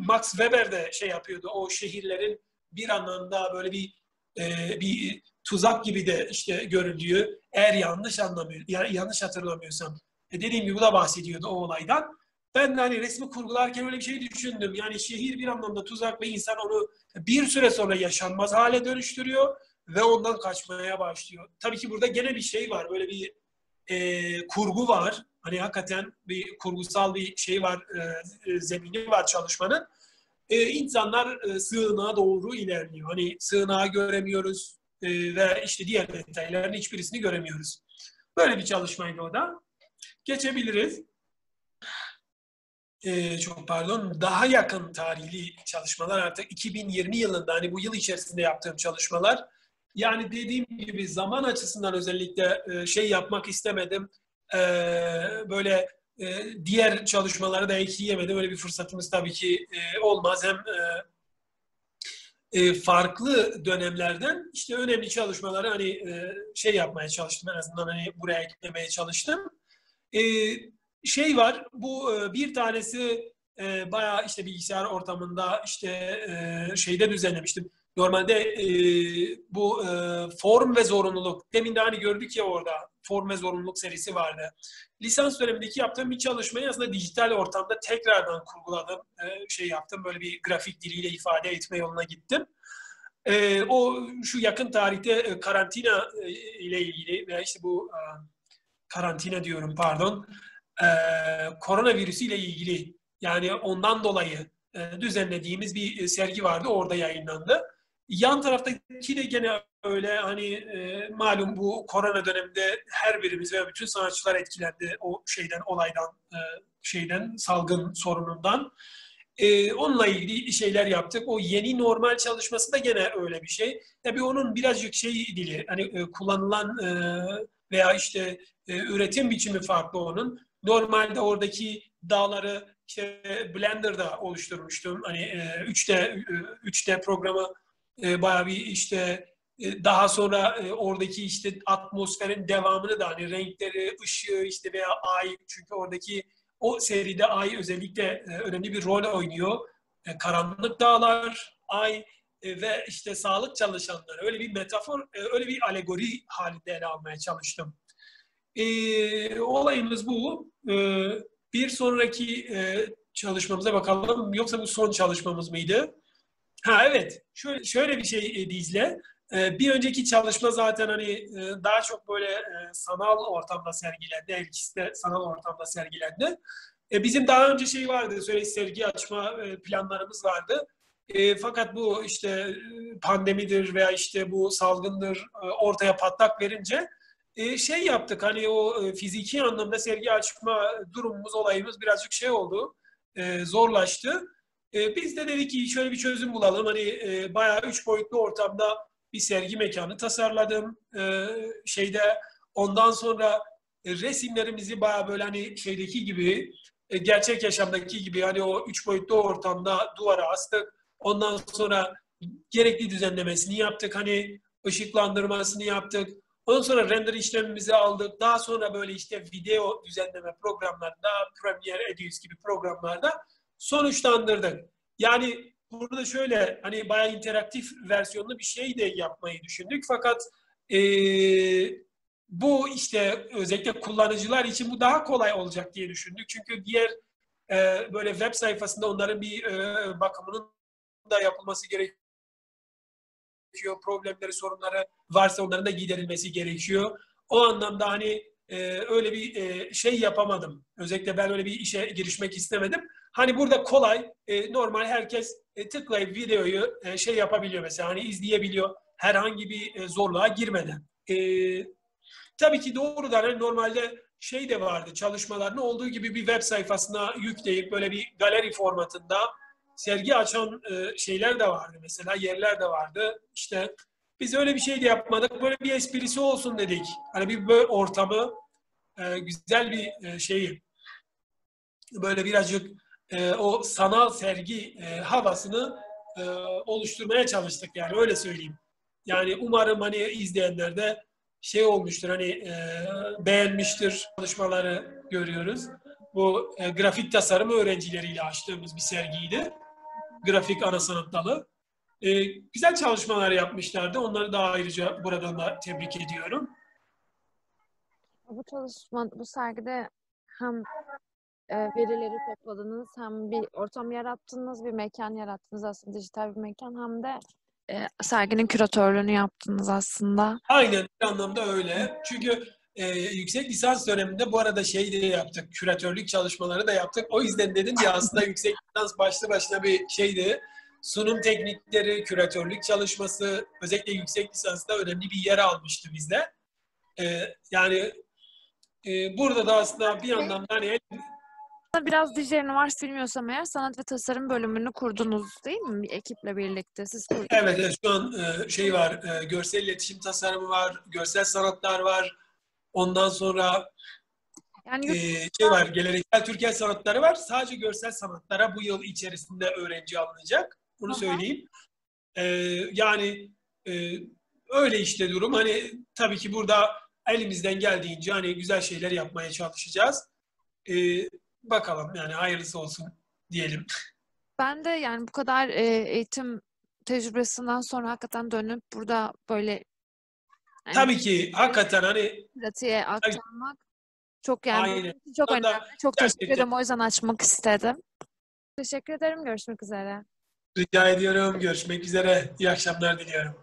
Max Weber de şey yapıyordu. O şehirlerin bir anlamda böyle bir e, bir tuzak gibi de işte görüldüğü eğer yanlış anlamıyor, yanlış hatırlamıyorsam e dediğim gibi bu da bahsediyordu o olaydan. Ben de hani resmi kurgularken öyle bir şey düşündüm. Yani şehir bir anlamda tuzak ve insan onu bir süre sonra yaşanmaz hale dönüştürüyor ve ondan kaçmaya başlıyor. Tabii ki burada gene bir şey var. Böyle bir e, kurgu var. Hani hakikaten bir kurgusal bir şey var, e, e, zemini var çalışmanın. e, insanlar e, sığınağa doğru ilerliyor. Hani sığınağı göremiyoruz e, ve işte diğer detayların hiçbirisini göremiyoruz. Böyle bir çalışmaydı o da. Geçebiliriz. Ee, çok pardon. Daha yakın tarihli çalışmalar artık 2020 yılında hani bu yıl içerisinde yaptığım çalışmalar. Yani dediğim gibi zaman açısından özellikle e, şey yapmak istemedim. Ee, böyle e, diğer çalışmaları da ekleyemedim. Öyle bir fırsatımız tabii ki e, olmaz. Hem farklı dönemlerden işte önemli çalışmaları hani şey yapmaya çalıştım en azından hani buraya eklemeye çalıştım. Şey var bu bir tanesi bayağı işte bilgisayar ortamında işte şeyde düzenlemiştim Normalde e, bu e, form ve zorunluluk, demin de hani gördük ya orada form ve zorunluluk serisi vardı. Lisans dönemindeki yaptığım bir çalışmayı aslında dijital ortamda tekrardan kurguladım, e, şey yaptım, böyle bir grafik diliyle ifade etme yoluna gittim. E, o şu yakın tarihte e, karantina e, ile ilgili veya işte bu e, karantina diyorum pardon, e, koronavirüsü ile ilgili yani ondan dolayı e, düzenlediğimiz bir sergi vardı. Orada yayınlandı. Yan taraftaki de gene öyle hani e, malum bu korona döneminde her birimiz ve bütün sanatçılar etkilendi o şeyden olaydan e, şeyden salgın sorunundan. E, onunla ilgili şeyler yaptık. O yeni normal çalışması da gene öyle bir şey. Tabii onun birazcık şey dili hani e, kullanılan e, veya işte e, üretim biçimi farklı onun. Normalde oradaki dağları işte Blender'da oluşturmuştum. Hani e, 3D e, 3D programı bayağı bir işte e, daha sonra e, oradaki işte atmosferin devamını da hani renkleri, ışığı işte veya ay çünkü oradaki o seride ay özellikle e, önemli bir rol oynuyor. Karanlık dağlar, ay ve işte sağlık çalışanları öyle bir metafor, öyle bir alegori halinde ele almaya çalıştım. E, olayımız bu. E, bir sonraki e, çalışmamıza bakalım. Yoksa bu son çalışmamız mıydı? Ha evet. Şöyle, şöyle bir şey e, Dicle. E, bir önceki çalışma zaten hani e, daha çok böyle e, sanal ortamda sergilendi. Her de sanal ortamda sergilendi. E, bizim daha önce şey vardı, söyle sergi açma e, planlarımız vardı. E, fakat bu işte e, pandemidir veya işte bu salgındır e, ortaya patlak verince şey yaptık. Hani o e, fiziki anlamda sergi açma durumumuz, olayımız birazcık şey oldu, e, zorlaştı. E, biz de dedik ki şöyle bir çözüm bulalım. Hani bayağı üç boyutlu ortamda bir sergi mekanı tasarladım. Şeyde ondan sonra resimlerimizi bayağı böyle hani şeydeki gibi gerçek yaşamdaki gibi hani o üç boyutlu ortamda duvara astık. Ondan sonra gerekli düzenlemesini yaptık. Hani ışıklandırmasını yaptık. Ondan sonra render işlemimizi aldık. Daha sonra böyle işte video düzenleme programlarında, Premiere, Edius gibi programlarda sonuçlandırdık. Yani burada şöyle hani bayağı interaktif versiyonlu bir şey de yapmayı düşündük. Fakat e, bu işte özellikle kullanıcılar için bu daha kolay olacak diye düşündük. Çünkü diğer e, böyle web sayfasında onların bir e, bakımının da yapılması gerekiyor. Problemleri, sorunları varsa onların da giderilmesi gerekiyor. O anlamda hani e, öyle bir e, şey yapamadım. Özellikle ben öyle bir işe girişmek istemedim. Hani burada kolay, e, normal herkes e, tıklayıp videoyu e, şey yapabiliyor mesela hani izleyebiliyor herhangi bir e, zorluğa girmeden. E, tabii ki doğrudan hani normalde şey de vardı çalışmaların olduğu gibi bir web sayfasına yükleyip böyle bir galeri formatında sergi açan e, şeyler de vardı mesela yerler de vardı. İşte biz öyle bir şey de yapmadık. Böyle bir esprisi olsun dedik. Hani bir böyle ortamı e, güzel bir e, şeyi böyle birazcık e, o sanal sergi e, havasını e, oluşturmaya çalıştık yani öyle söyleyeyim. Yani umarım hani izleyenler de şey olmuştur hani e, beğenmiştir çalışmaları görüyoruz. Bu e, grafik tasarım öğrencileriyle açtığımız bir sergiydi. Grafik ana sanat dalı. E, güzel çalışmalar yapmışlardı. Onları da ayrıca buradan da tebrik ediyorum. Bu çalışma, bu sergide hem e, verileri topladınız hem bir ortam yarattınız, bir mekan yarattınız aslında dijital bir mekan hem de e, serginin küratörlüğünü yaptınız aslında. Aynen bir anlamda öyle. Çünkü e, yüksek lisans döneminde bu arada şey de yaptık, küratörlük çalışmaları da yaptık. O yüzden dedim ya aslında yüksek lisans başlı başına bir şeydi. Sunum teknikleri, küratörlük çalışması özellikle yüksek lisansta önemli bir yer almıştı bizde. E, yani e, burada da aslında bir anlamda hani Biraz DJ Üniversitesi bilmiyorsam eğer sanat ve tasarım bölümünü kurdunuz değil mi? Bir ekiple birlikte siz kurdunuz. Evet, evet şu an e, şey var, e, görsel iletişim tasarımı var, görsel sanatlar var. Ondan sonra Yani e, şey var, geleneksel Türkiye sanatları var. Sadece görsel sanatlara bu yıl içerisinde öğrenci alınacak. Bunu Aha. söyleyeyim. E, yani e, öyle işte durum. Hani tabii ki burada elimizden geldiğince hani güzel şeyler yapmaya çalışacağız. E, bakalım yani hayırlısı olsun diyelim. Ben de yani bu kadar e, eğitim tecrübesinden sonra hakikaten dönüp burada böyle yani Tabii ki hakikaten hani pratiğe aktarmak çok yani Aynen. çok önemli. Çok teşekkür gerçekten- ederim. O yüzden açmak istedim. Teşekkür ederim. Görüşmek üzere. rica ediyorum. Görüşmek üzere. İyi akşamlar diliyorum.